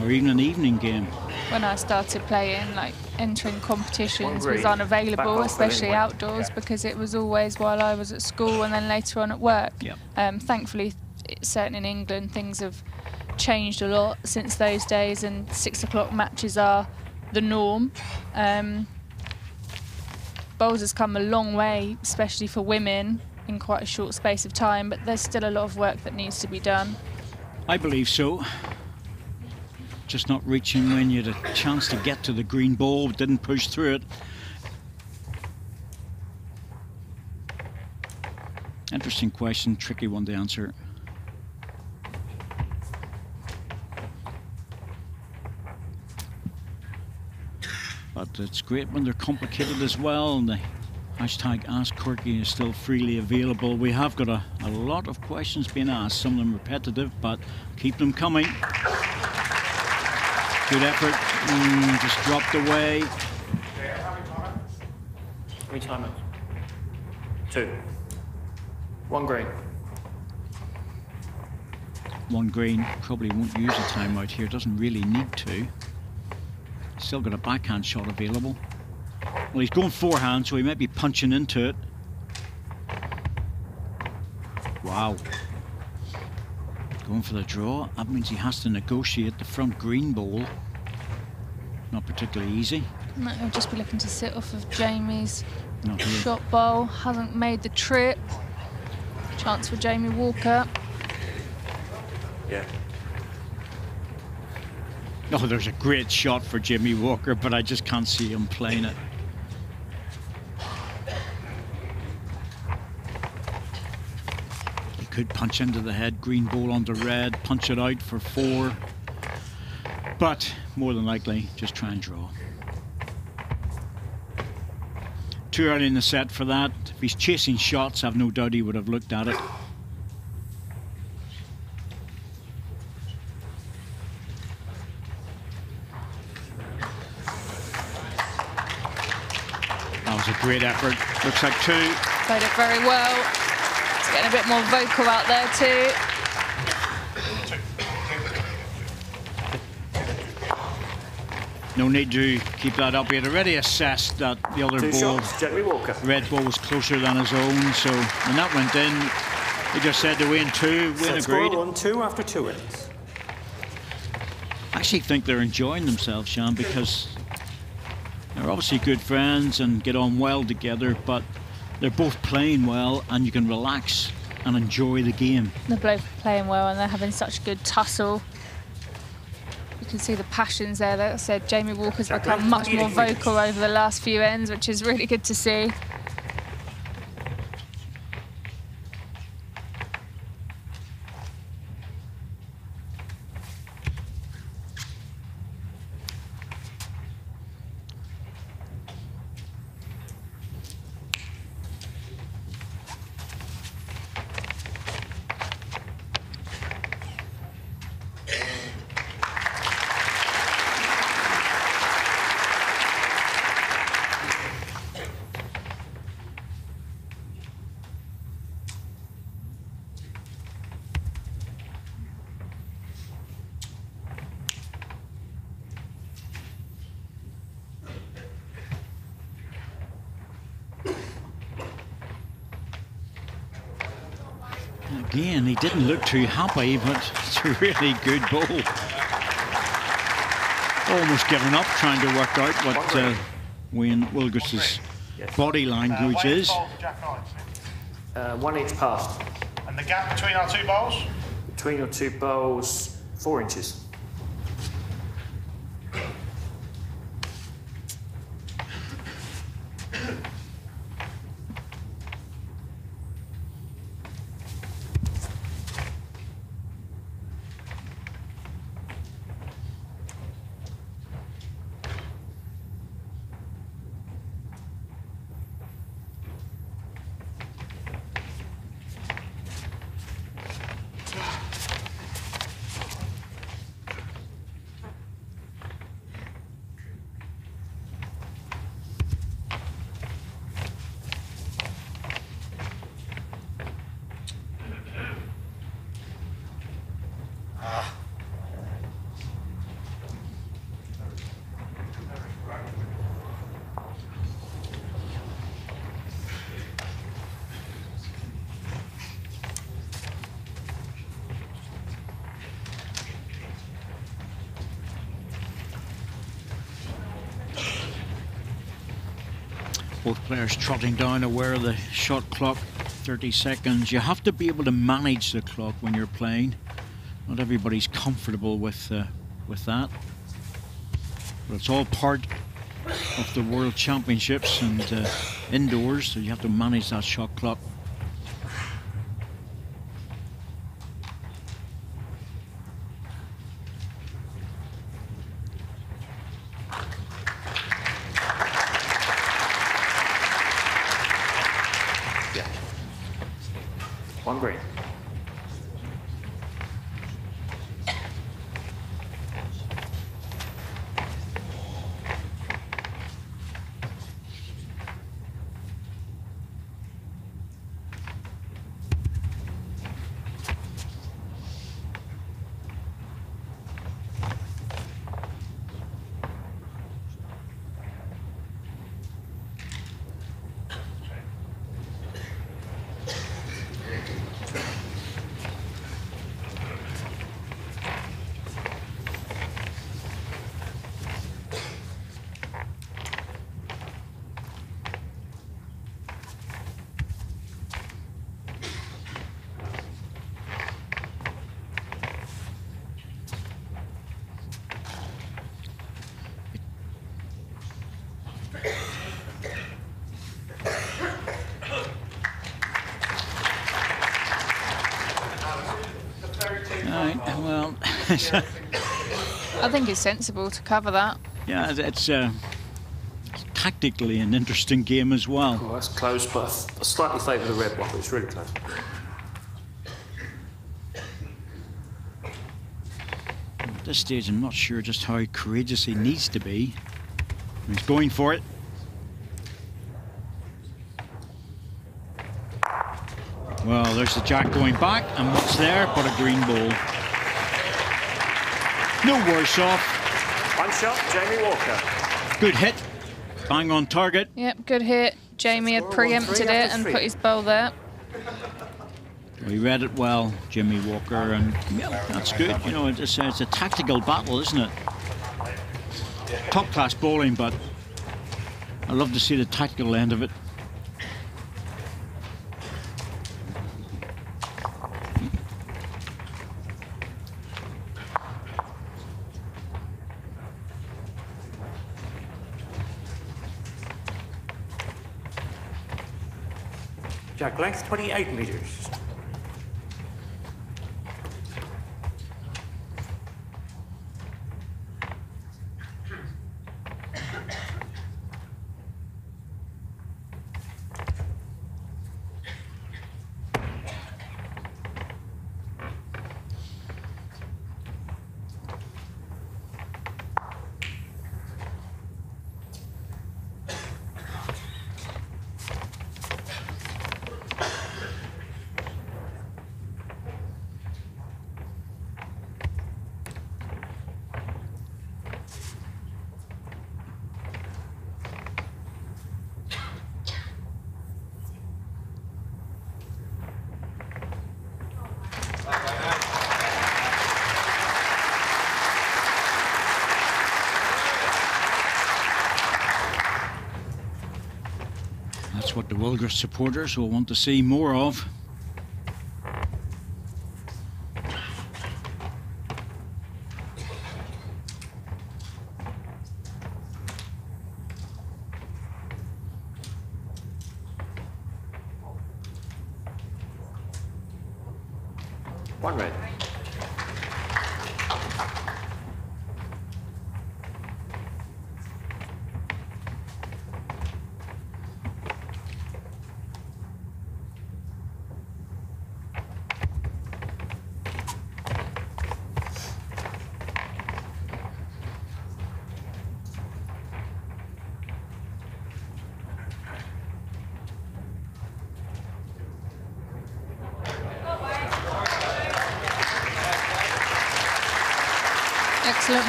Or even an evening game. when I started playing, like entering competitions was unavailable, especially outdoors, because it was always while I was at school and then later on at work. Yep. Um, thankfully, it- certainly in England, things have changed a lot since those days, and six o'clock matches are the norm. Um, bowls has come a long way, especially for women, in quite a short space of time, but there's still a lot of work that needs to be done. I believe so. Just not reaching when you had a chance to get to the green ball, didn't push through it. Interesting question, tricky one to answer. But it's great when they're complicated as well. And the hashtag Ask Corky is still freely available. We have got a, a lot of questions being asked, some of them repetitive, but keep them coming. Good effort. Mm, just dropped away. How many timers? Two. One green. One green probably won't use a timeout here. Doesn't really need to. Still got a backhand shot available. Well, he's going forehand, so he might be punching into it. Wow. Going for the draw. That means he has to negotiate the front green bowl. Not particularly easy. No, I'll just be looking to sit off of Jamie's shot bowl. Hasn't made the trip. Chance for Jamie Walker. Yeah. Oh, there's a great shot for Jimmy Walker, but I just can't see him playing it. He could punch into the head, green ball onto red, punch it out for four. But more than likely, just try and draw. Too early in the set for that. If he's chasing shots, I've no doubt he would have looked at it. A great effort. Looks like two. Played it very well. It's getting a bit more vocal out there too. No need to keep that up. He had already assessed that the other Two ball, shots. Jeremy Walker. red ball, was closer than his own. So when that went in, he just said to win two. Win Set score agreed. one two after two innings. I actually think they're enjoying themselves, Sean, because they're obviously good friends and get on well together, but they're both playing well and you can relax and enjoy the game. They're both playing well and they're having such a good tussle. You can see the passions there. Like I said, Jamie Walker's become much more vocal over the last few ends, which is really good to see. Again, he didn't look too happy, but it's a really good ball. Almost giving up trying to work out what uh, Wayne Willgress's Yes. body language Uh, is. bowl for Jack Hines. Uh, one inch past. And the gap between our two bowls? Between your two bowls, four inches. Both players trotting down, aware of the shot clock, 30 seconds. You have to be able to manage the clock when you're playing. Not everybody's comfortable with uh, with that. But it's all part of the World Championships and uh, indoors, so you have to manage that shot clock. Yeah. One green. Right, well, I think it's sensible to cover that. yeah, it's uh, tactically an interesting game as well. Well, that's close, but I f- I slightly favour the red one, but it's really close. At this stage, I'm not sure just how courageous he needs to be. He's going for it. Well, there's the jack going back, and what's there but a green ball. No worse off. One shot, Jamie Walker. Good hit. Bang on target. Yep, good hit. Jamie had Score one, preempted three it and put his bowl there. We read it well, Jimmy Walker, and yeah, that's good. You know, it's a, it's a tactical battle, isn't it? Top class bowling, but I love to see the tactical end of it. Jack length 28 metres. The Willgress supporters will want to see more of.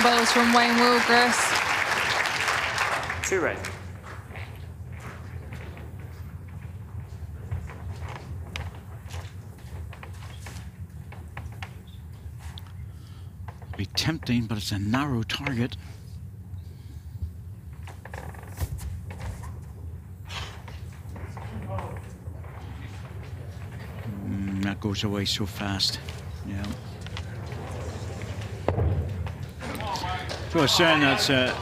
Bowls from Wayne Willgress. Two red. Be tempting, but it's a narrow target. Mm, that goes away so fast. Yeah. So I saying that's a,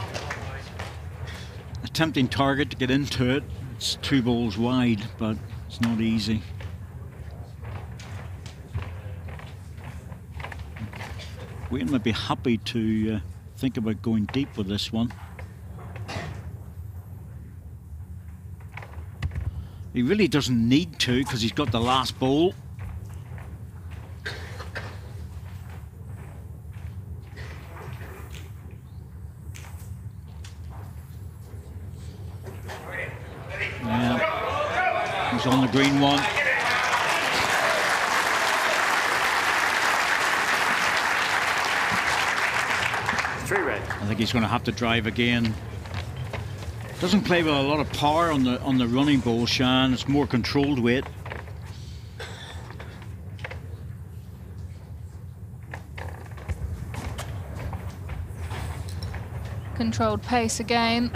a tempting target to get into it. It's two balls wide, but it's not easy. Wayne would be happy to uh, think about going deep with this one. He really doesn't need to because he's got the last ball. Yeah. He's on the green one. Three red. I think he's going to have to drive again. Doesn't play with a lot of power on the on the running ball, Shan. It's more controlled weight. Controlled pace again.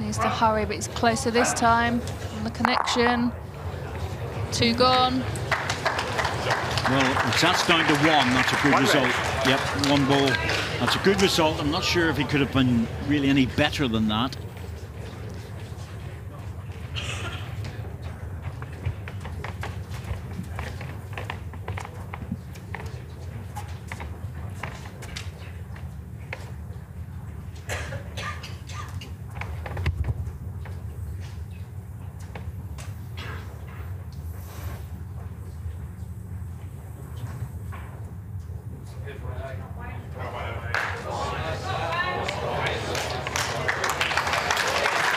Needs to hurry, but he's closer this time on the connection. Two gone. Well, if that's down to one, that's a good One result. red. Yep, one ball. That's a good result. I'm not sure if he could have been really any better than that.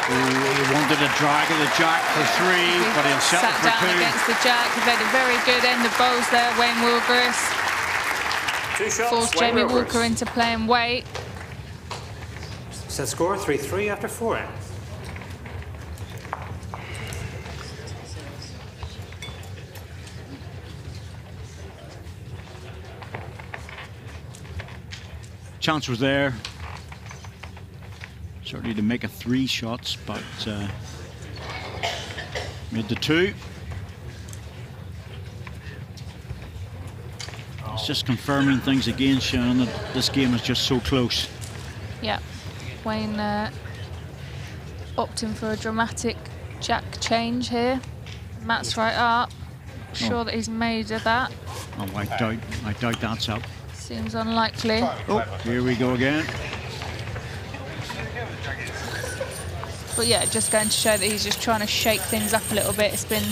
Ooh, he wanted a drag of the jack for three, but he'll settle Sat down two. against the jack. He's made a very good end of bowls there, Wayne Willgress. Two shots. Forced Wayne Jamie Willgress. Walker into playing weight. Set score 3-3 after four ends. Chance was there. Certainly to make a three shots, but uh, made the two. It's just confirming things again, Sean, that this game is just so close. Yeah. Wayne uh, opting for a dramatic jack change here. Matt's right up. Sure Oh. that he's made of that. Oh, I doubt, I doubt that's up. Seems unlikely. Oh, here we go again. But yeah, just going to show that he's just trying to shake things up a little bit. It's been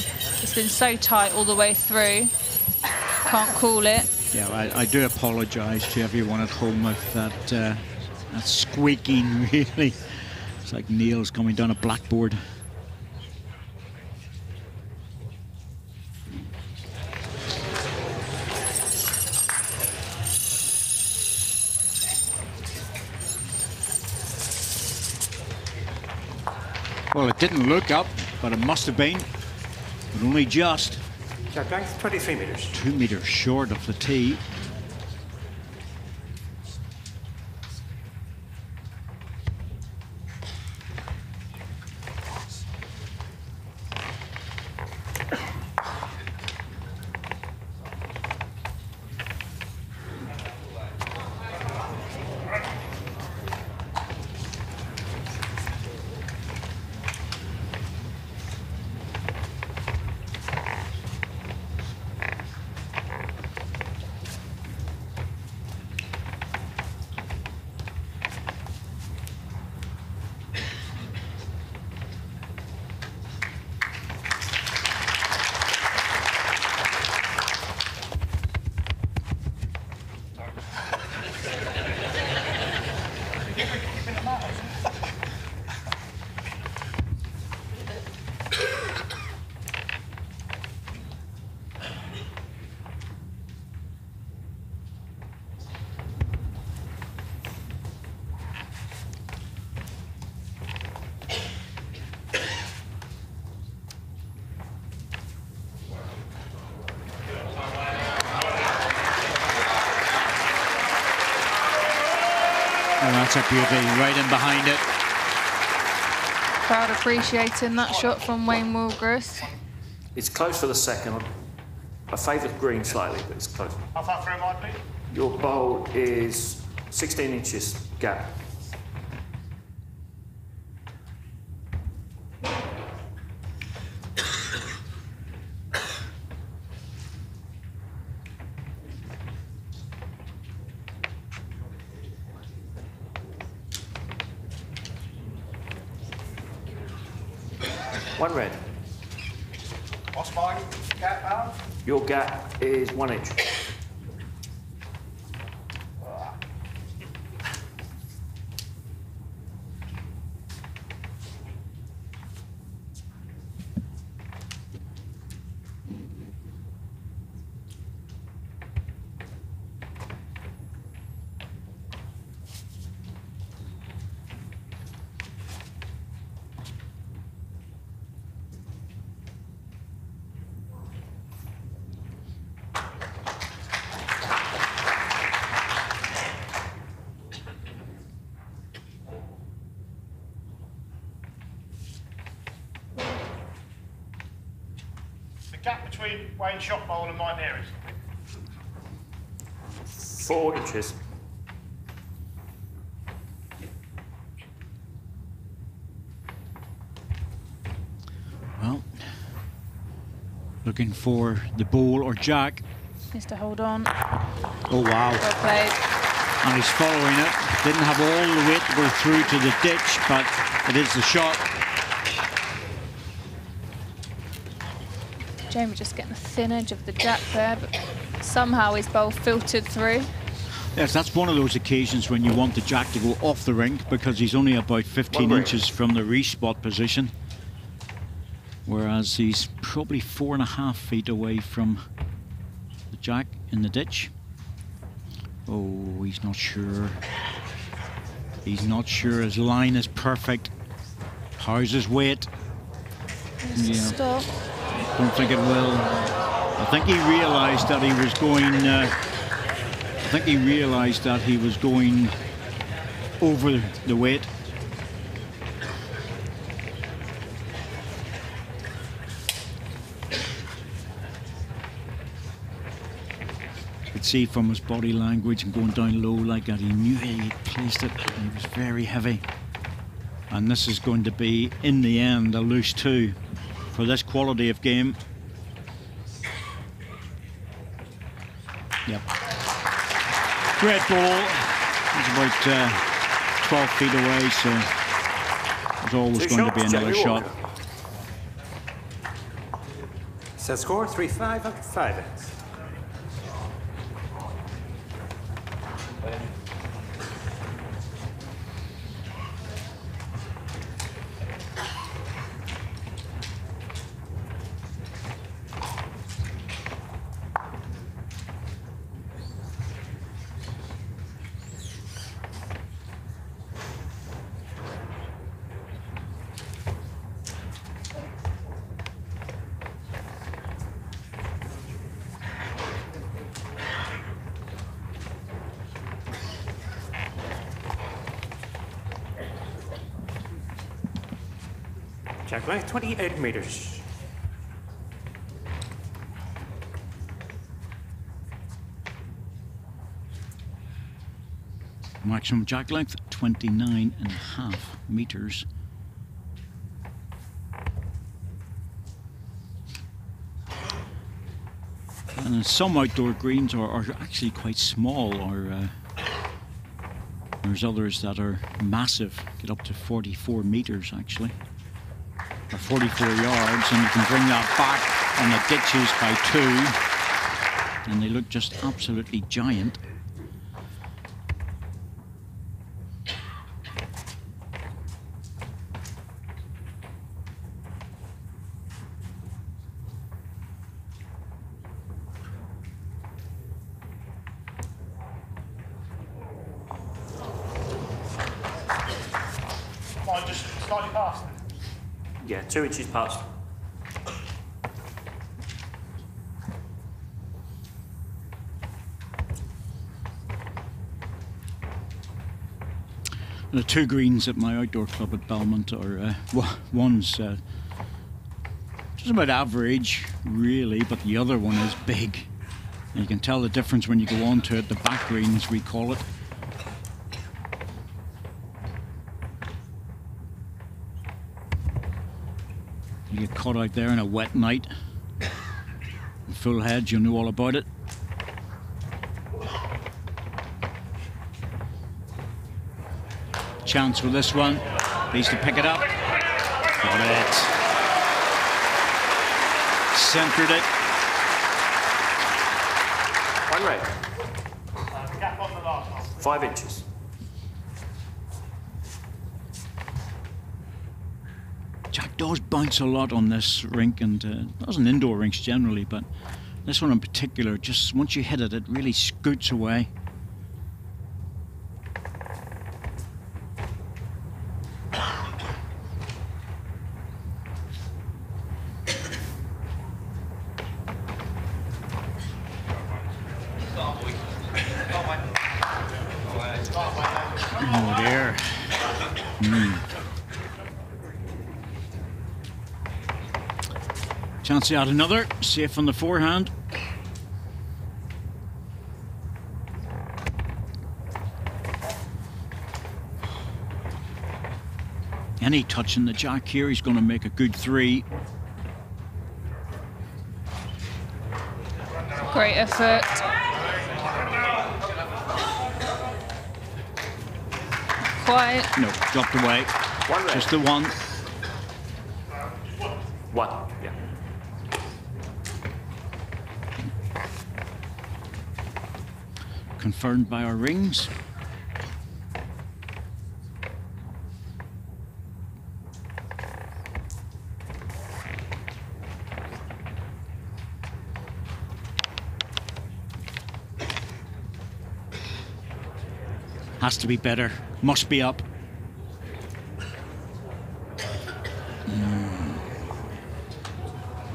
it's been so tight all the way through. Can't call it. Yeah, I, I do apologise to everyone at home if that, uh, that squeaking really. It's like nails coming down a blackboard. Well, it didn't look up, but it must have been. But only just Jack length 23 metres. two metres short of the tee. That's a beauty, right in behind it. Crowd appreciating that shot from Wayne Willgress. It's close for the second. I favour green slightly, but it's close. How far through am I, Your bowl is 16 inches gap. One red. What's my gap now? Your gap is one inch. The gap between Wayne's shot bowl and mine there is. Four inches. Well, looking for the ball or jack. Needs to hold on. Oh, wow. Well played. And he's following it. Didn't have all the weight to go through to the ditch, but it is the shot. Jamie just getting the thin edge of the jack there, but somehow his bowl filtered through. Yes, that's one of those occasions when you want the jack to go off the rink because he's only about 15 inches from the respot position. Whereas he's probably four and a half feet away from the jack in the ditch. Oh, he's not sure. He's not sure. His line is perfect. How's his weight? Yeah. stop. Don't think it will. I think he realised that he was going. Uh, I think he realised that he was going over the weight. See from his body language and going down low like that, he knew he had placed it. He was very heavy. And this is going to be, in the end, a loose two for this quality of game. Yep. Red ball. He's about uh, 12 feet away, so there's always going to be another shot. Set score 3 5 up 5 Jack length 28 meters. Maximum jack length 29 and a half meters. And some outdoor greens are, are actually quite small, or uh, there's others that are massive, get up to 44 meters actually, or 44 yards, and you can bring that back on the ditches by two, and they look just absolutely giant. Mine just slightly past. Yeah, two inches past. The two greens at my outdoor club at Belmont are uh, one's uh, just about average, really, but the other one is big. And you can tell the difference when you go onto it. The back greens, we call it. Caught out there in a wet night, full head, you knew all about it. Chance with this one. Needs to pick it up. Got it. Centered it. One one. Five inches. Jack does bounce a lot on this rink, and uh, does in indoor rinks generally, but this one in particular, just once you hit it, it really scoots away. Oh dear. Hmm. Chance to add another. Safe on the forehand. Any touch in the jack here, he's going to make a good three. Great effort. Quiet. No, dropped away. One. Just the one. One. Yeah. Confirmed by our rings. Has to be better. Must be up. Mm.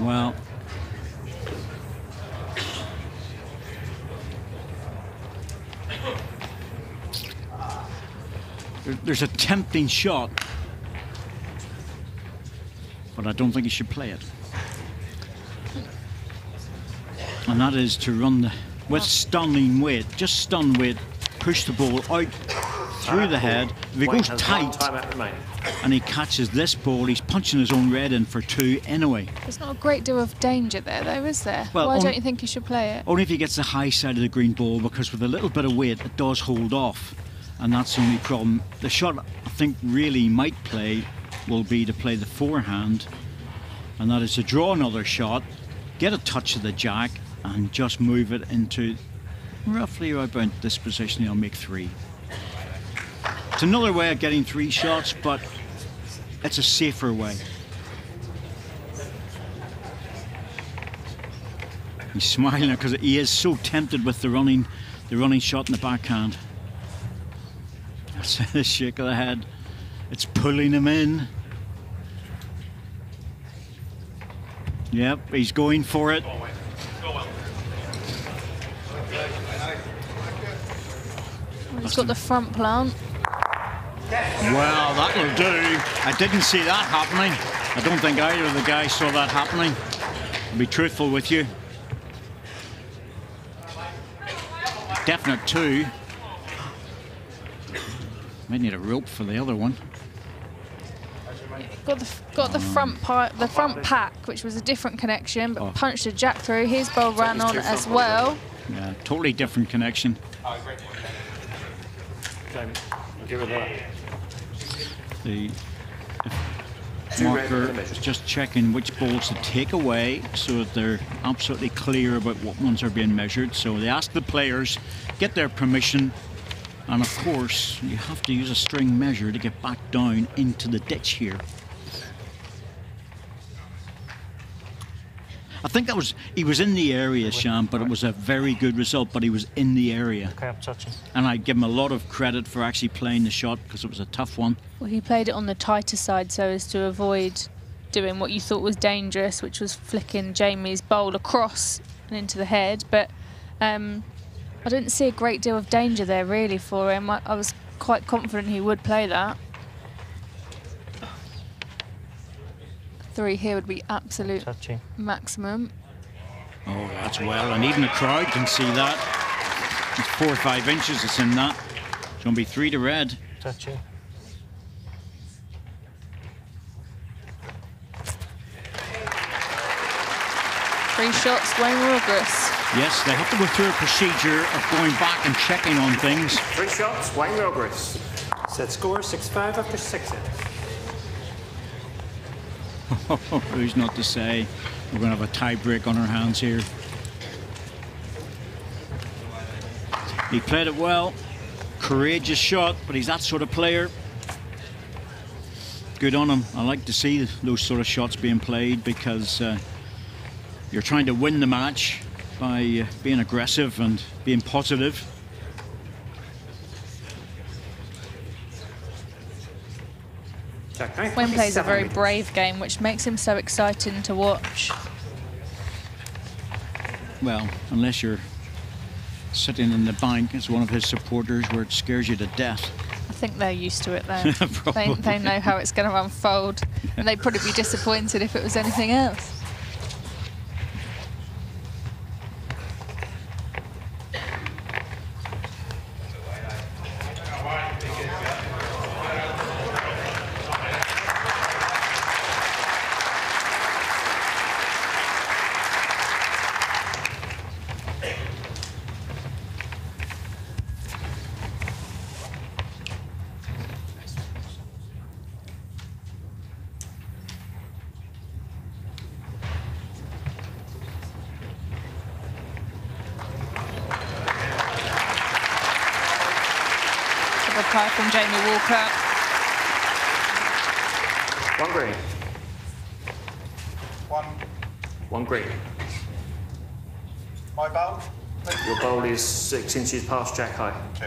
Well, there- there's a tempting shot, but I don't think he should play it. And that is to run the, with stunning weight, just stun weight, push the ball out through the head. If he goes tight One time out remaining. and he catches this ball, he's punching his own red in for two anyway. There's not a great deal of danger there, though, is there? Well, Why on- don't you think he should play it? Only if he gets the high side of the green ball, because with a little bit of weight, it does hold off. And that's the only problem. The shot I think really might play will be to play the forehand, and that is to draw another shot, get a touch of the jack, and just move it into roughly about this position. He'll make three. It's another way of getting three shots, but it's a safer way. He's smiling because he is so tempted with the running, the running shot in the backhand. That's a shake of the head. It's pulling him in. Yep, he's going for it. He's got the front plant. Well, that'll do. I didn't see that happening. I don't think either of the guys saw that happening. I'll be truthful with you. Definite two. Might need a rope for the other one. Got the got the um, front part, the front pack, which was a different connection, but Oh. punched a jack through. His ball ran on as well. Yeah, totally different connection. Jamie, I'll give her that. The marker for the measure. is just checking which balls to take away so that they're absolutely clear about what ones are being measured. So they ask the players, get their permission, and of course you have to use a string measure to get back down into the ditch here. I think that was he was in the area, Sham, but it was a very good result. But he was in the area, Okay, I'm touching. and I give him a lot of credit for actually playing the shot because it was a tough one. Well, he played it on the tighter side so as to avoid doing what you thought was dangerous, which was flicking Jamie's bowl across and into the head. But um, I didn't see a great deal of danger there really for him. I, I was quite confident he would play that. Three here would be absolute Touching. maximum. Oh, that's well, and even the crowd can see that. It's four or five inches it's in that. It's going to be three to red. Touching. Three shots, Wayne Willgress. Yes, they have to go through a procedure of going back and checking on things. Three shots, Wayne Willgress. Set score 6-5 after 6 hits. Who's not to say? We're going to have a tie break on our hands here. He played it well. Courageous shot, but he's that sort of player. Good on him. I like to see those sort of shots being played because uh, you're trying to win the match by uh, being aggressive and being positive. Jack plays a very brave game, which makes him so exciting to watch. Well, unless you're sitting in the bank as one of his supporters where it scares you to death. I think they're used to it though. they, they know how it's going to unfold. And they'd probably be disappointed if it was anything else. A reply from Jamie Walker. One green. One. One green. My bowl. Your bowl is six inches past jack high. Two.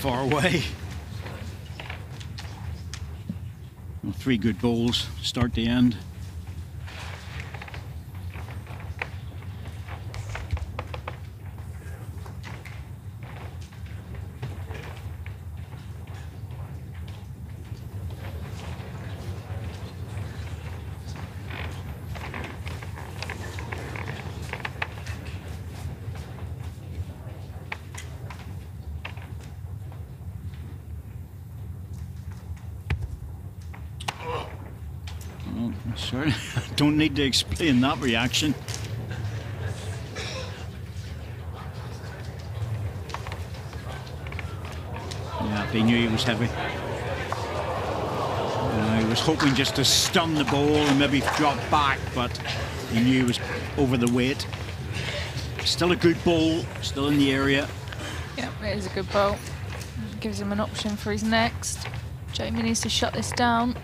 Far away. Well, three good bowls, start to end. Oh, sorry, don't need to explain that reaction. Yeah, they knew he was heavy. Uh, he was hoping just to stun the ball and maybe drop back, but he knew he was over the weight. Still a good ball, still in the area. Yeah, it is a good ball. Gives him an option for his next. Jamie needs to shut this down.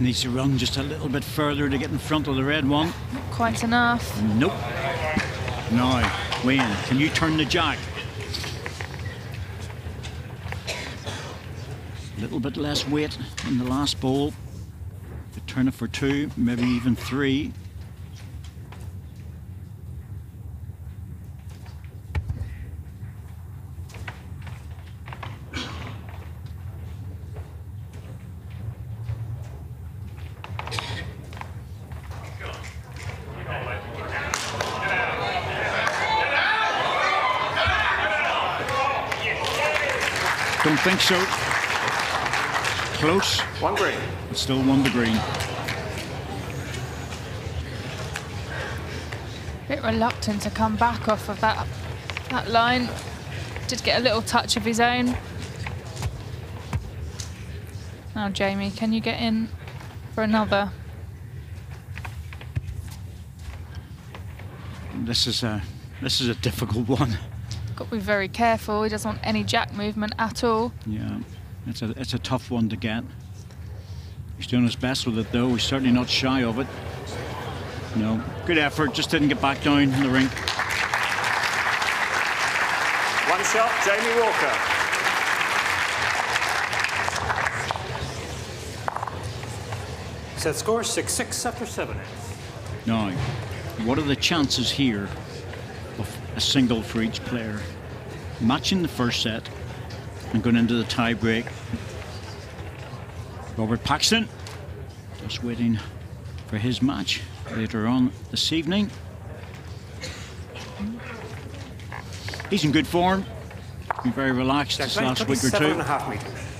Just needs to run just a little bit further to get in front of the red one. Not quite enough. Nope. Now, Wayne, can you turn the jack? A little bit less weight in the last bowl. Could turn it for two, maybe even three. Think so. Close. One green. But still one the green. bit reluctant to come back off of that that line. Did get a little touch of his own. Now, Jamie, can you get in for another? This is a this is a difficult one. Got to be very careful. He doesn't want any jack movement at all. Yeah, it's a it's a tough one to get. He's doing his best with it though. He's certainly not shy of it. No, good effort. Just didn't get back down in the rink. One shot, Jamie Walker. Set score 6 6 after 7 Now, what are the chances here of a single for each player? Matching the first set and going into the tie break. Robert Paxton just waiting for his match later on this evening. He's in good form. Been very relaxed this last week or 27 two. and a half meters.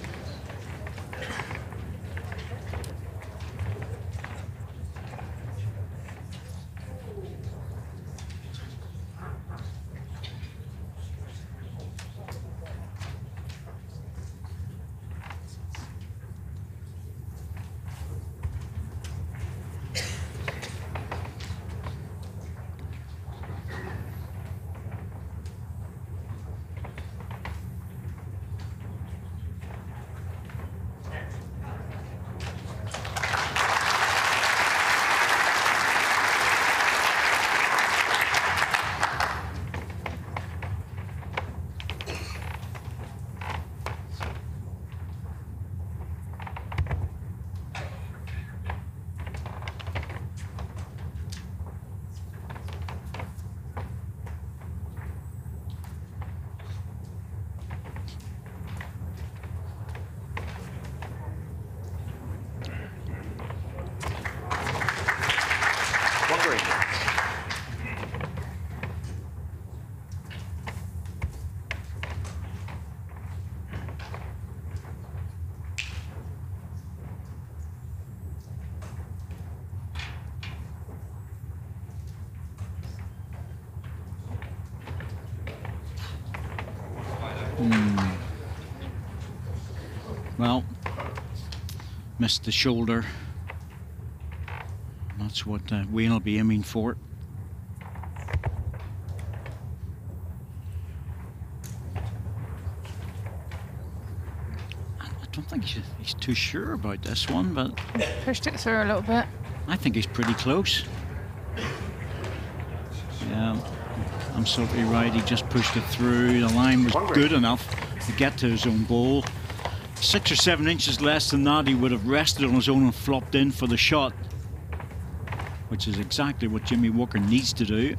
One green. Well, missed the shoulder. That's what uh, Wayne will be aiming for. I I don't think he's, he's too sure about this one, but Pushed it through a little bit. I think he's pretty close. Yeah, I'm certainly right. He just pushed it through. The line was good enough to get to his own goal. Six or seven inches less than that, he would have rested on his own and flopped in for the shot, which is exactly what Jimmy Walker needs to do.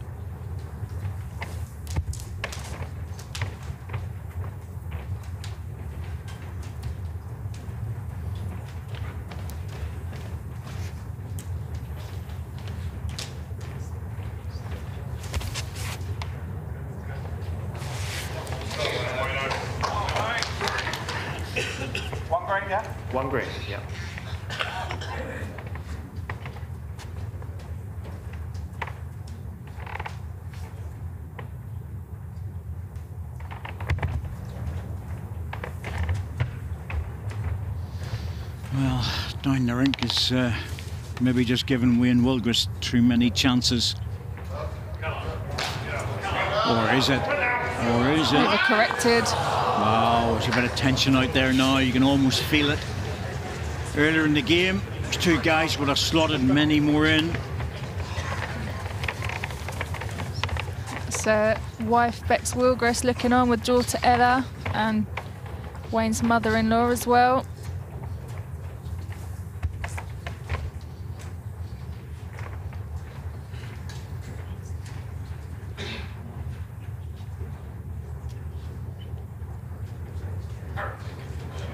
One green, yeah? One green, yeah. Well, down the rink is uh, maybe just giving Wayne Willgress too many chances. Or is it? Or is it? Overcorrected. Wow, there's a bit of tension out there now. You can almost feel it. Earlier in the game, two guys would have slotted many more in. Uh, wife Bex Willgress looking on with daughter Ella and Wayne's mother-in-law as well.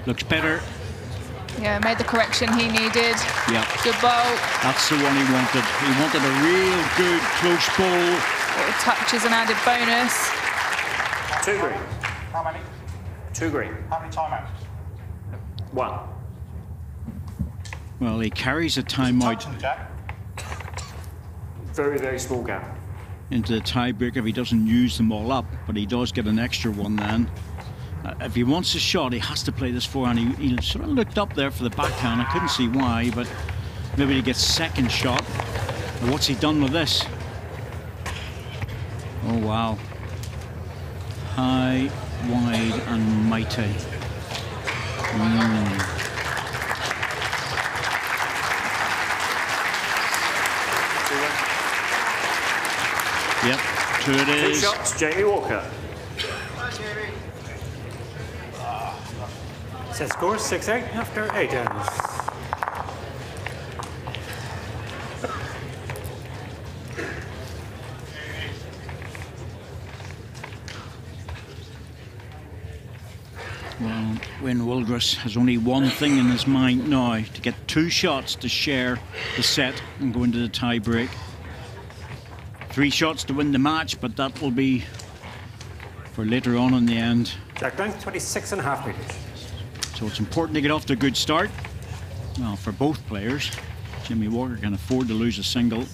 Looks better. Yeah, made he needed. Yeah, Good ball. that's the one he wanted. He wanted a real good close ball. Little touch is an added bonus. Two green. How many? Two green. How many timeouts? One. Well, he carries a timeout Touching, Very, very small gap. into the tiebreak if he doesn't use them all up, but he does get an extra one then. Uh, if he wants a shot, he has to play this forehand. He, he sort of looked up there for the backhand. I couldn't see why, but maybe he gets second shot. What's he done with this? Oh, wow. High, wide, and mighty. Mm. Yep, two it Two shots, Jamie Walker. Set score 6 8 after 8 ends. Well, Wayne Willgress has only one thing in his mind now to get two shots to share the set and go into the tie break. Three shots to win the match, but that will be for later on in the end. Jack length 26 and a half meters. So it's important to get off to a good start. Well, for both players. Jimmy Walker can afford to lose a single.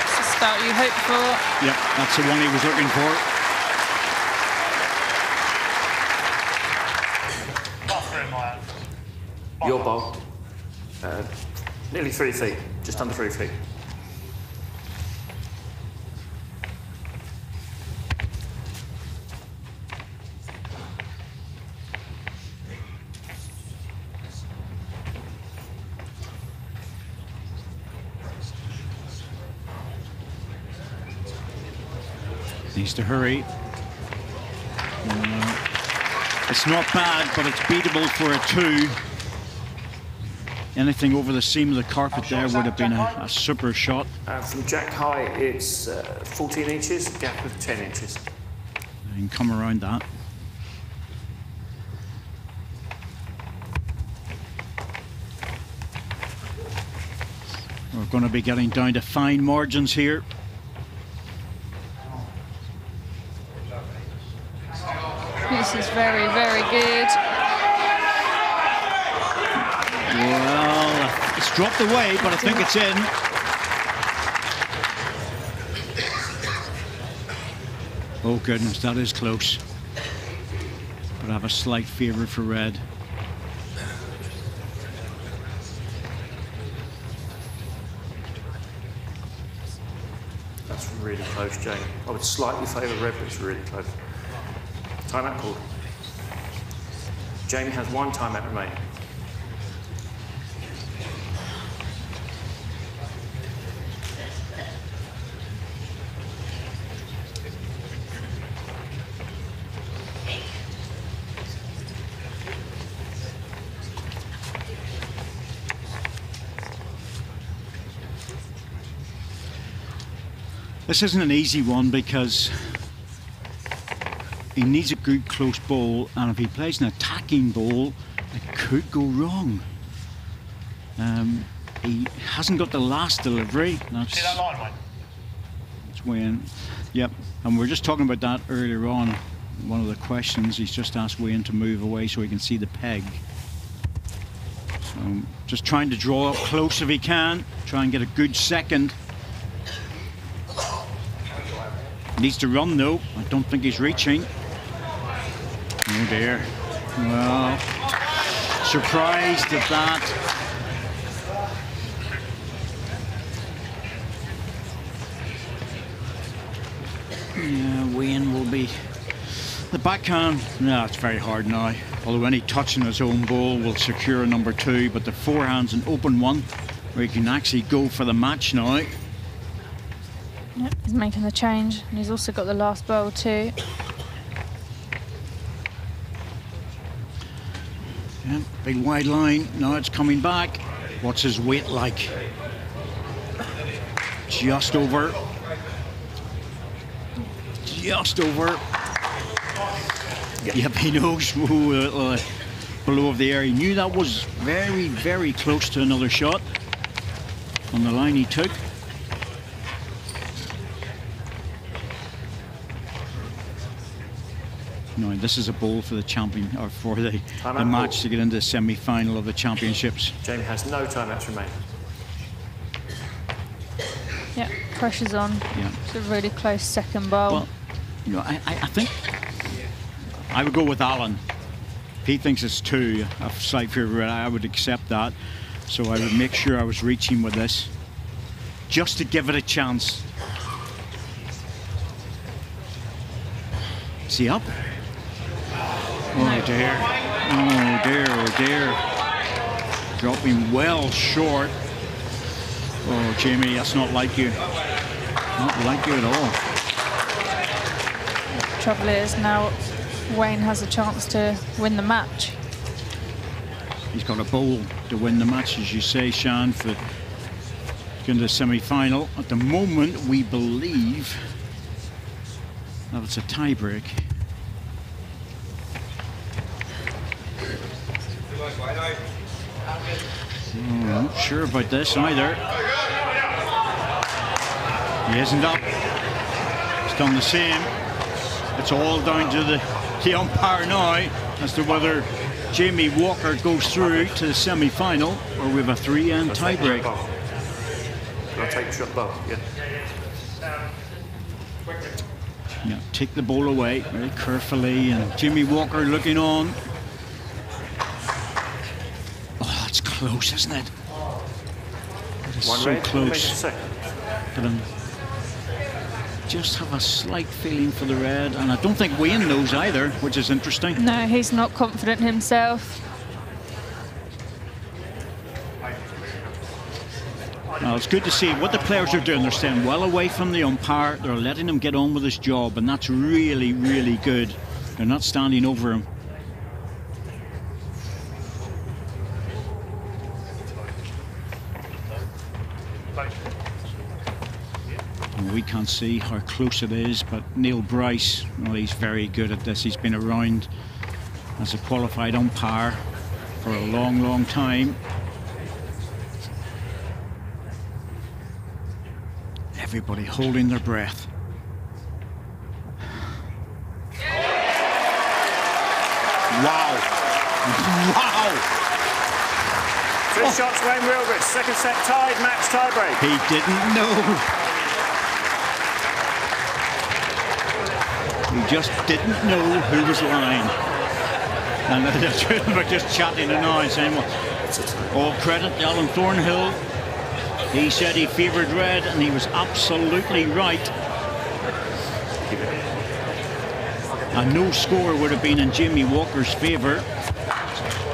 It's the start you hope for. Yep, that's the one he was looking for. Buffer in my hands. Your bowl. Uh, nearly three feet, just under three feet. Needs to hurry. Uh, it's not bad, but it's beatable for a two. Anything over the seam of the carpet there would have been a, a super shot. Uh, from Jack High, it's uh, 14 inches, gap of 10 inches. Can come around that. We're going to be getting down to fine margins here. This is very, very good. Dropped away, but I think it's in. Oh goodness, that is close. But I have a slight favour for red. That's really close, Jamie. I would slightly favour red, but it's really close. Timeout called. Jamie has one timeout remaining. This isn't an easy one because he needs a good close ball, and if he plays an attacking ball, it could go wrong. Um, he hasn't got the last delivery. That's, See that line, Wayne? that's Wayne. Yep, and we are just talking about that earlier on. One of the questions he's just asked Wayne to move away so he can see the peg. So just trying to draw up close if he can. Try and get a good second. Needs to run though. I don't think he's reaching. Oh dear. Well, surprised at that. Yeah, Wayne will be. The backhand, no, it's very hard now. Although any touch in his own ball will secure a number two, but the forehand's an open one. where he can actually go for the match now. Yep, he's making the change, and he's also got the last bowl too. Yeah, big wide line. Now it's coming back. What's his weight like? Just over. Just over. Yep, he knows who uh, uh, below of the air. He knew that was very, very close to another shot on the line he took. No, this is a bowl for the champion or for the, the match ball. to get into the semi-final of the championships. Jamie has no timeouts remaining. Yeah, pressure's on. Yeah. It's a really close second bowl. Well, you know, I, I, I think I would go with Alan. He thinks it's two, a uh, slight favourite, I would accept that. So I would make sure I was reaching with this, just to give it a chance. See he up? Oh dear. Oh dear, oh dear. Dropping well short. Oh, Jamie, that's not like you. Not like you at all. Trouble is now Wayne has a chance to win the match. He's got a bowl to win the match, as you say, Shan, for going to the semi-final. At the moment, we believe that it's a tie-break. Oh, not sure about this either. He isn't up. It's done the same. It's all down to the, the umpire now as to whether Jamie Walker goes through to the semi-final or we have a three-end I'll take the tiebreak. I'll take the shot bowl, yeah. Yeah, take the ball away very carefully, and Jimmy Walker looking on. Oh, that's close, isn't it? That is One so red, one makes it close. second. But I'm just have a slight feeling for the red, and I don't think Wayne knows either, which is interesting. No, he's not confident himself. Now, it's good to see what the players are doing. They're staying well away from the umpire. They're letting him get on with his job, and that's really, really good. They're not standing over him. Can't see how close it is, but Neil Bryce, well, he's very good at this. He's been around as a qualified umpire for a long, long time. Everybody holding their breath. Wow. Wow. Three shots, Wayne Willgress. Second set tied, match tiebreak. He didn't know. He just didn't know who was lying. And the are just chatting and now saying, well, all credit to Alan Thornhill. He said he favoured red and he was absolutely right. And no score would have been in Jamie Walker's favour.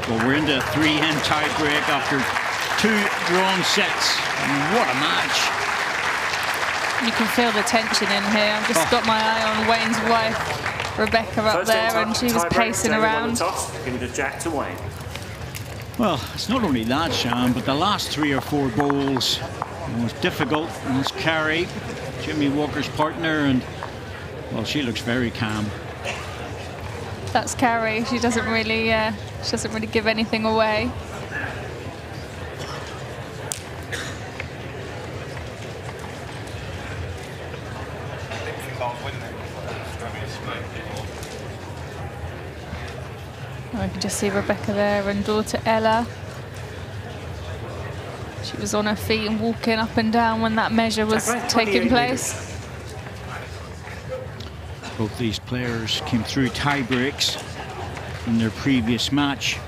Well, we're into a three-end tiebreak after two drawn sets. What a match. You can feel the tension in here. I've just Oh. got my eye on Wayne's wife, Rebecca, up First there, set and she was pacing Jamie won the around. giving it jack to Wayne. Well, it's not only that, Shan, but the last three or four bowls was difficult. And it's Carrie, Jimmy Walker's partner, and well, she looks very calm. That's Carrie. She doesn't really, uh, she doesn't really give anything away. Oh, I can just see Rebecca there and daughter Ella. She was on her feet and walking up and down when that measure was Right, taking 28 place. Both these players came through tie breaks in their previous match.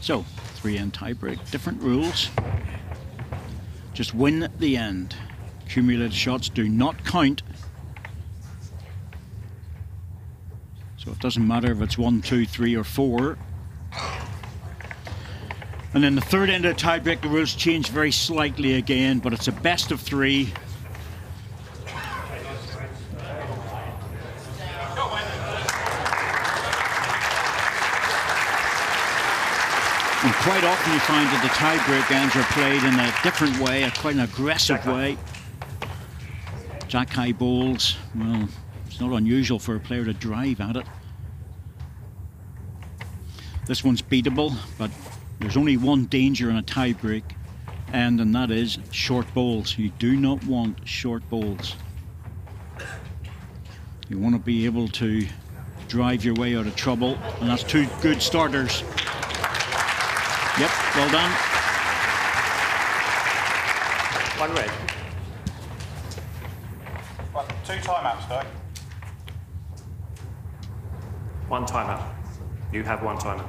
So, three end tiebreak, different rules. Just win at the end. Accumulated shots do not count. So it doesn't matter if it's one, two, three, or four. And then the third end of the tiebreak, the rules change very slightly again, but it's a best of three. Quite often you find that the tiebreak games are played in a different way, a quite an aggressive way. Jack high balls, well, it's not unusual for a player to drive at it. This one's beatable, but there's only one danger in a tiebreak, and and that is short balls. You do not want short balls. You want to be able to drive your way out of trouble, and that's two good starters. Yep, well done. One red. Right, two timeouts, though. One timeout. You have one timeout.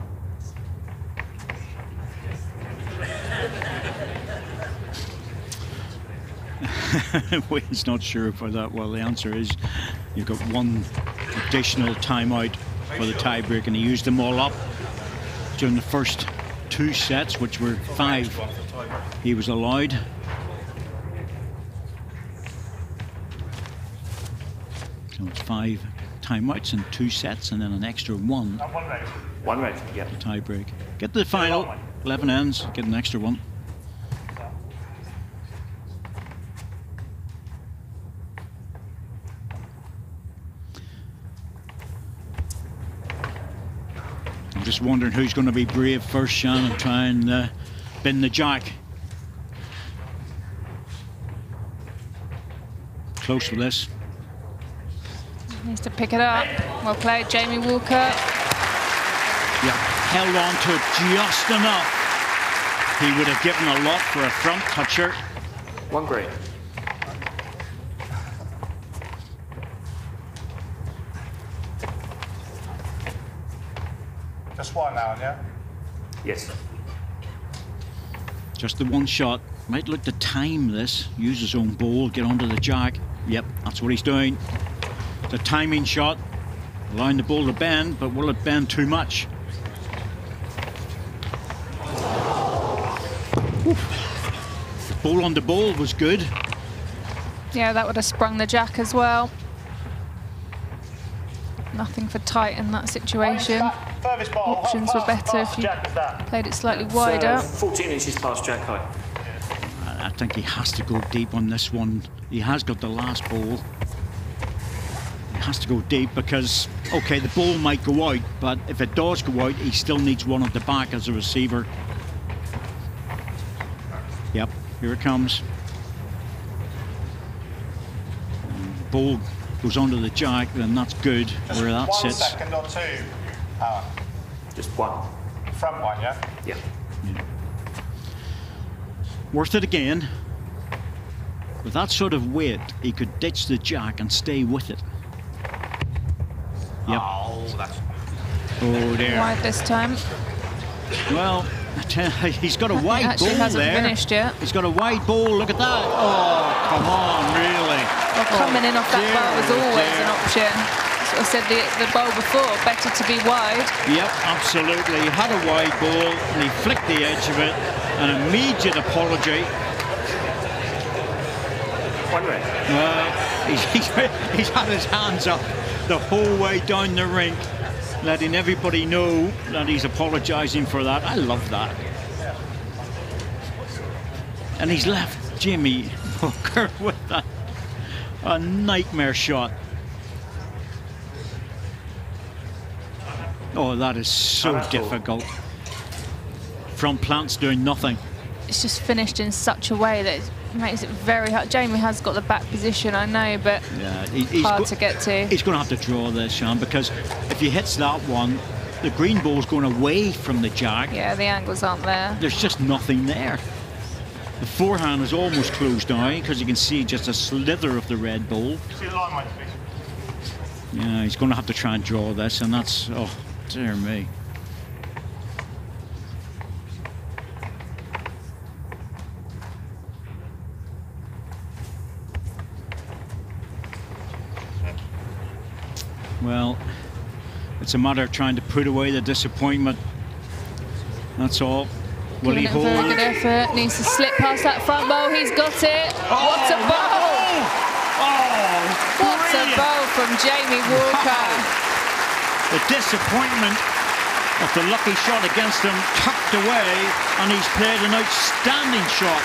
Wayne's not sure about that. Well, the answer is you've got one additional timeout for the tiebreak, and he used them all up during the first two sets, which were five. He was allowed. So it's five timeouts and two sets, and then an extra one one red. One. Yep. to tiebreak. Get to the final, 11 ends, get an extra one. I'm just wondering who's going to be brave first, Sean, and try and uh, bin the jack. Close with this. Needs to pick it up. Well played, Jamie Walker. Yeah, held on to it just enough. He would have given a lot for a front toucher. One green. Just one now, yeah? Yes. Just the one shot. Might look to time this. Use his own ball, get onto the jack. Yep, that's what he's doing. The timing shot. Allowing the ball to bend, but will it bend too much? Oof. The ball on the ball was good. Yeah, that would have sprung the jack as well. Nothing for tight in that situation. Furthest ball. Options were better if you Jack is that? played it slightly So, wider. 14 inches past jack high. I think he has to go deep on this one. He has got the last ball. He has to go deep because, okay, the ball might go out, but if it does go out, he still needs one at the back as a receiver. Yep, here it comes. And ball goes onto the jack, then that's good Just where that one sits. Second or two. Power. Just one. Front one, yeah? Yeah. Worth it again. With that sort of weight, he could ditch the jack and stay with it. Yep. Oh, that's. Oh, there. Wide this time. Well, I tell you, he's got a wide actually ball hasn't there. finished yet. He's got a wide ball. Look at that. Oh, come on, really? Well, coming in off that oh, dear, bowl is oh, always dear. an option. I said the, the bowl before, better to be wide. Yep, absolutely. He had a wide ball and he flicked the edge of it. An immediate apology. One red. Uh, he's, he's, he's had his hands up the whole way down the rink, letting everybody know that he's apologising for that. I love that. And he's left Jimmy Walker with a, a nightmare shot. Oh, that is so Powerful. difficult. Front plant's doing nothing. It's just finished in such a way that it makes it very hard. Jamie has got the back position, I know, but Yeah, he- he's hard go- to get to. He's going to have to draw this, Sean, because if he hits that one, the green ball's going away from the jack. Yeah, the angles aren't there. There's just nothing there. The forehand is almost closed down because you can see just a slither of the red ball. See the line, mate. Yeah, he's going to have to try and draw this, and that's oh, me. Well, it's a matter of trying to put away the disappointment. That's all. Will he hold? Good effort. Needs to slip past that front bow. He's got it. Oh, oh, what a bow! Oh, what brilliant. a bow from Jamie Walker. The disappointment of the lucky shot against him tucked away, and he's played an outstanding shot.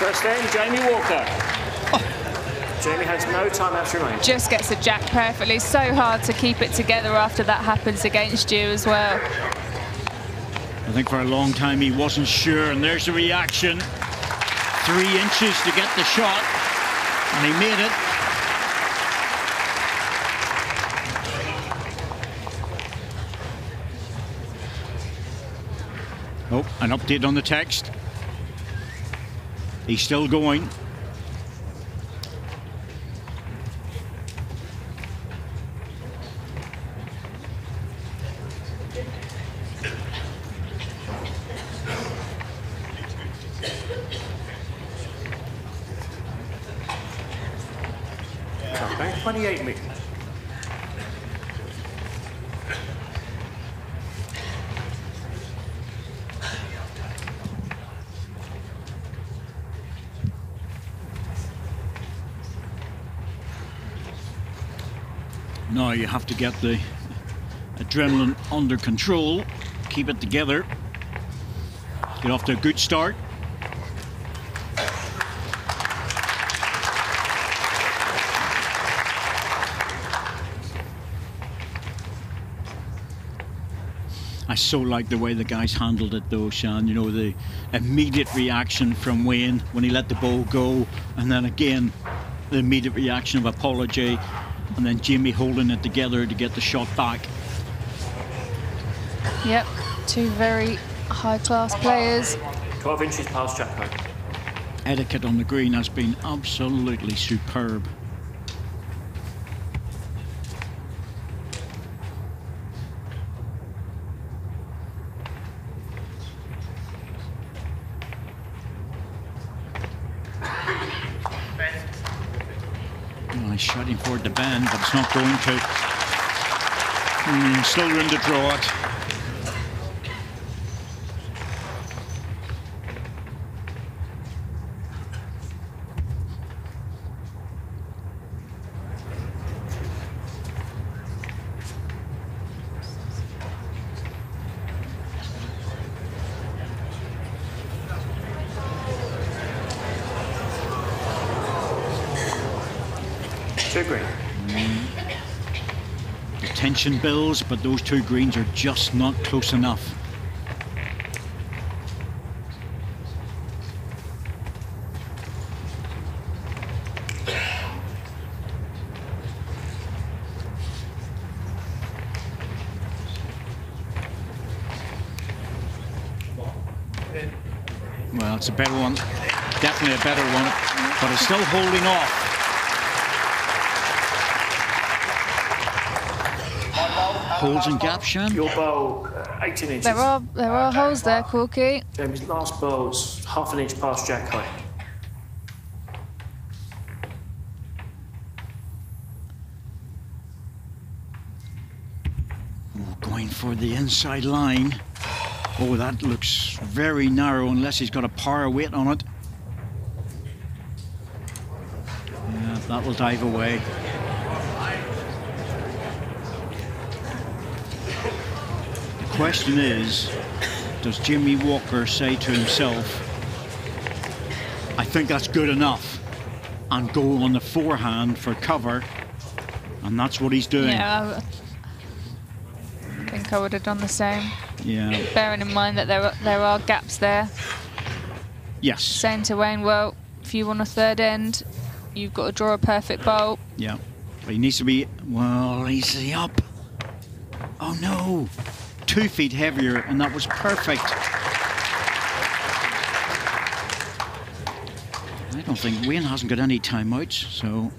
First end, Jamie Walker. Oh. Jamie has no timeouts remaining. Just gets the jack perfectly. So hard to keep it together after that happens against you as well. I think for a long time he wasn't sure, and there's the reaction. Three inches to get the shot, and he made it. Oh, an update on the text. He's still going. Back 28 meters. Now you have to get the adrenaline under control, keep it together, get off to a good start. I so like the way the guys handled it though, Shan. You know, the immediate reaction from Wayne when he let the ball go, and then again, the immediate reaction of apology, and then Jimmy holding it together to get the shot back. Yep, two very high-class players. 12 inches past Jack Etiquette on the green has been absolutely superb. Well, to bend, but it's not going to. Mm, still room to draw it. The tension builds, but those two greens are just not close enough. Well, it's a better one. Definitely a better one, but it's still holding off. Holes and gaps, Shan? Your bowl, uh, 18 inches. There are there are holes there, Corky. Jamie's last bowl's half an inch past Jack High. Going for the inside line. Oh, that looks very narrow unless he's got a power weight on it. Yeah, that will dive away. Question is, does Jimmy Walker say to himself, I think that's good enough, and go on the forehand for cover? And that's what he's doing. Yeah, I think I would have done the same. Yeah. Bearing in mind that there are, there are gaps there. Yes. Saying to Wayne, well, if you want a third end, you've got to draw a perfect bowl. Yeah. But he needs to be, well, he's up. Oh no. Two feet heavier, and that was perfect. I don't think Wayne hasn't got any timeouts, so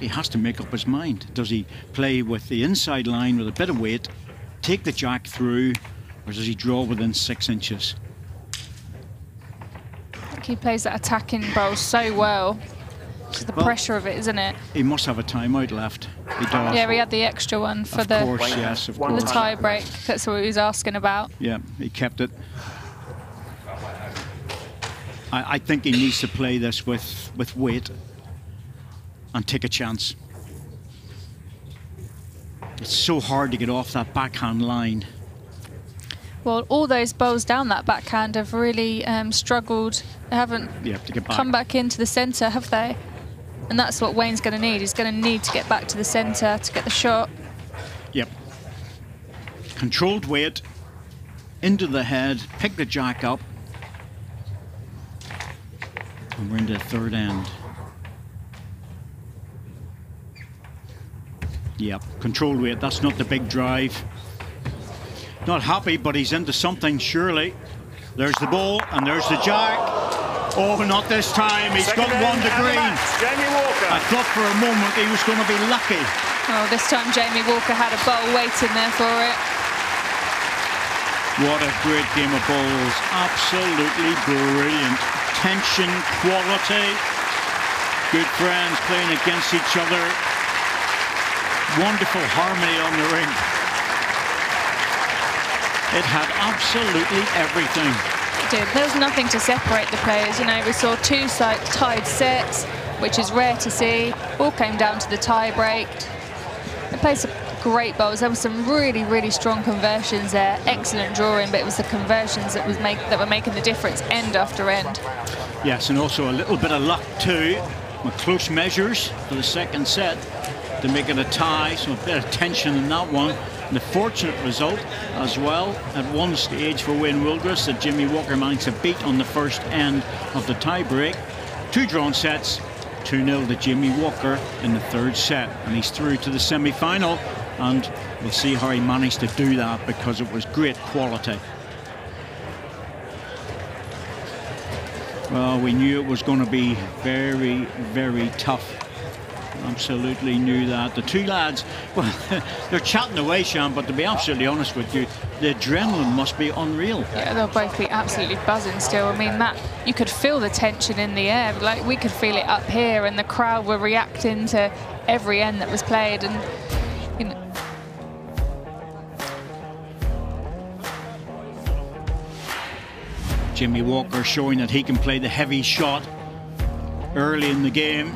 he has to make up his mind. Does he play with the inside line with a bit of weight, take the jack through, or does he draw within six inches? I think he plays that attacking bowl so well. It's the Well- pressure of it, isn't it? He must have a timeout left. He does. Yeah, we had the extra one for Of the course, yes, of the tie break. That's what he was asking about. Yeah, he kept it. I, I think he needs to play this with, with weight and take a chance. It's so hard to get off that backhand line. Well, all those bowls down that backhand have really um, struggled. They haven't You have to get back. come back into the centre, have they? And that's what Wayne's going to need. He's going to need to get back to the centre to get the shot. Yep. Controlled weight into the head, pick the jack up. And we're into third end. Yep, controlled weight. That's not the big drive. Not happy, but he's into something, surely. There's the ball, and there's the jack. Oh, not this time. He's Second got one to green. match. Jamie Walker. I thought for a moment he was going to be lucky. Oh, this time Jamie Walker had a bowl waiting there for it. What a great game of bowls. Absolutely brilliant. Tension, quality. Good friends playing against each other. Wonderful harmony on the ring. It had absolutely everything. Did. There was nothing to separate the players. You know, we saw two tied sets, which is rare to see. All came down to the tie break. They played some great bowls. There were some really, really strong conversions there. Excellent drawing, but it was the conversions that was make that were making the difference end after end. Yes, and also a little bit of luck too. With close measures for the second set to make it a tie, so a bit of tension in that one. And the fortunate result as well at one stage for Wayne Willgress that Jimmy Walker managed to beat on the first end of the tie break. Two drawn sets, 2-0 to Jimmy Walker in the third set. And he's through to the semi-final. And we'll see how he managed to do that because it was great quality. Well, we knew it was going to be very, very tough. Absolutely knew that. The two lads, well, they're chatting away, Sean, but to be absolutely honest with you, the adrenaline must be unreal. Yeah, they'll both be absolutely buzzing still. I mean, that you could feel the tension in the air. Like we could feel it up here, and the crowd were reacting to every end that was played. And you know, Jimmy Walker showing that he can play the heavy shot early in the game.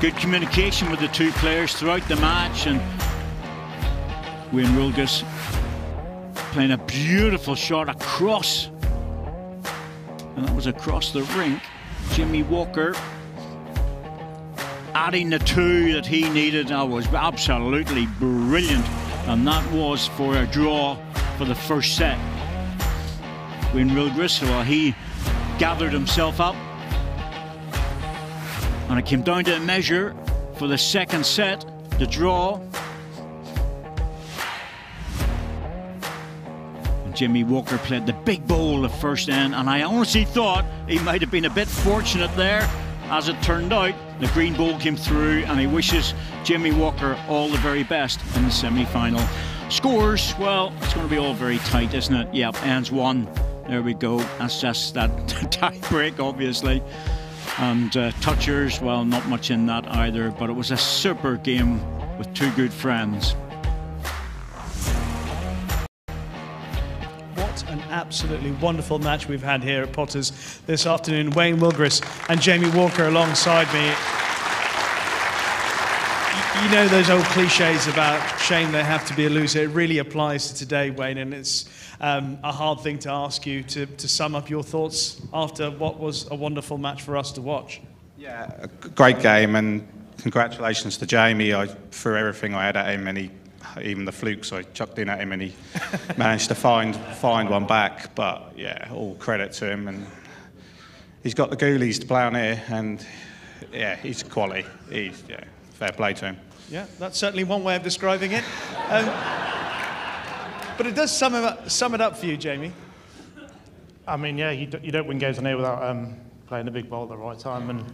Good communication with the two players throughout the match and Wayne Willgress playing a beautiful shot across and that was across the rink. Jimmy Walker adding the two that he needed. That was absolutely brilliant. And that was for a draw for the first set. Wayne Willgress, well, he gathered himself up. And it came down to a measure for the second set, the draw. And Jimmy Walker played the big bowl the first end, and I honestly thought he might have been a bit fortunate there. As it turned out, the green ball came through, and he wishes Jimmy Walker all the very best in the semi-final. Scores, well, it's going to be all very tight, isn't it? Yep, ends one. There we go. That's just that tie break, obviously. And uh, touchers, well, not much in that either, but it was a super game with two good friends. What an absolutely wonderful match we've had here at Potters this afternoon. Wayne Willgress and Jamie Walker alongside me. You know those old cliches about shame they have to be a loser. It really applies to today, Wayne, and it's um, a hard thing to ask you to, to sum up your thoughts after what was a wonderful match for us to watch. Yeah, a great game, and congratulations to Jamie. I threw everything I had at him, and he, even the flukes I chucked in at him, and he managed to find find one back. But yeah, all credit to him, and he's got the ghoulies to play on here, and yeah, he's quality. He's yeah, fair play to him. Yeah, that's certainly one way of describing it. Um, but it does sum it, up, sum it up for you, Jamie. I mean, yeah, you, you don't win games on here without um, playing the big ball at the right time, and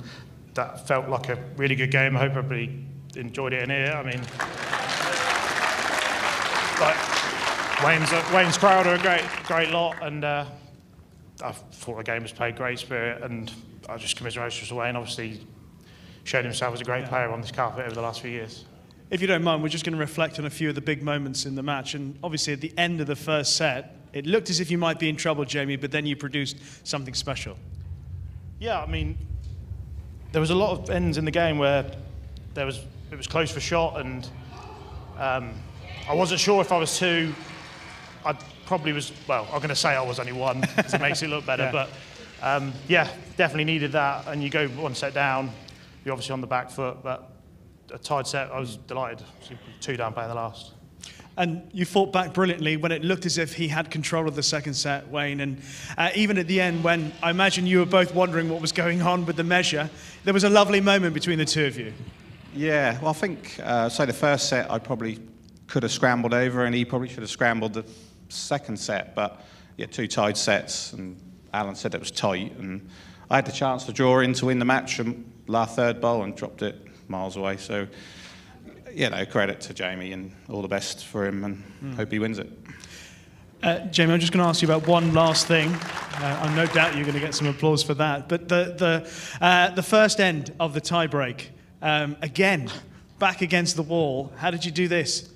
that felt like a really good game. I hope everybody enjoyed it in here. I mean, like Wayne's, Wayne's crowd are a great, great lot, and uh, I thought the game was played great spirit, and I just commiserated with Wayne. Obviously, showed himself as a great player on this carpet over the last few years. If you don't mind, we're just going to reflect on a few of the big moments in the match. And obviously, at the end of the first set, it looked as if you might be in trouble, Jamie, but then you produced something special. Yeah, I mean, there was a lot of ends in the game where there was it was close for shot, and um, I wasn't sure if I was two. I probably was. Well, I'm going to say I was only one because it makes it look better. Yeah. But um, yeah, definitely needed that. And you go one set down, you're obviously on the back foot. But a tied set, I was delighted. Two down playing the last. And you fought back brilliantly when it looked as if he had control of the second set, Wayne. And uh, even at the end, when I imagine you were both wondering what was going on with the measure, there was a lovely moment between the two of you. Yeah, well, I think, uh, so the first set I probably could have scrambled over, and he probably should have scrambled the second set. But yeah, two tied sets, and Alan said it was tight, and I had the chance to draw in to win the match from last third bowl and dropped it miles away. So, you know, credit to Jamie and all the best for him, and Mm. hope he wins it. Uh, Jamie, I'm just going to ask you about one last thing. Uh, I'm no doubt you're going to get some applause for that. But the, the, uh, the first end of the tiebreak, um, again, back against the wall. How did you do this?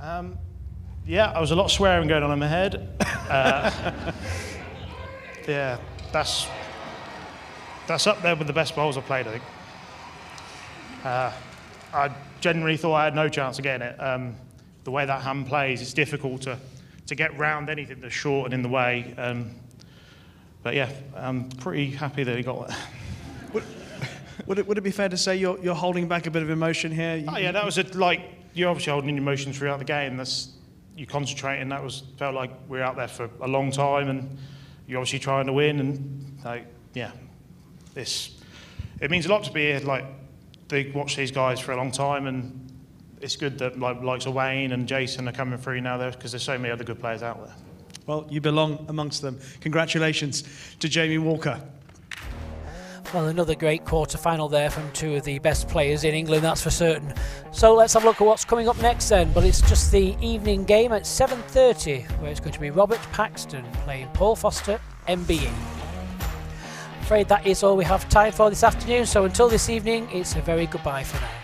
Um, yeah, I was a lot of swearing going on in my head. Uh, yeah, that's that's up there with the best bowls I've played, I think. Uh, I genuinely thought I had no chance of getting it. Um, the way that hand plays, it's difficult to, to get round anything that's short and in the way. Um, but yeah, I'm pretty happy that he got it. Would it, would it be fair to say you're, you're holding back a bit of emotion here? You- Oh yeah, that was a, like you're obviously holding your emotions throughout the game. That's you concentrating. That was felt like we were out there for a long time, and you're obviously trying to win. And like yeah, this it means a lot to be here. Like they watch these guys for a long time, and it's good that like likes of Wayne and Jason are coming through now there because there's so many other good players out there. Well, you belong amongst them. Congratulations to Jamie Walker. Well, another great quarter final there from two of the best players in England, that's for certain. So let's have a look at what's coming up next then. But it's just the evening game at 7:30, where it's going to be Robert Paxton playing Paul Foster, MBE. Afraid that is all we have time for this afternoon. So until this evening, it's a very goodbye for now.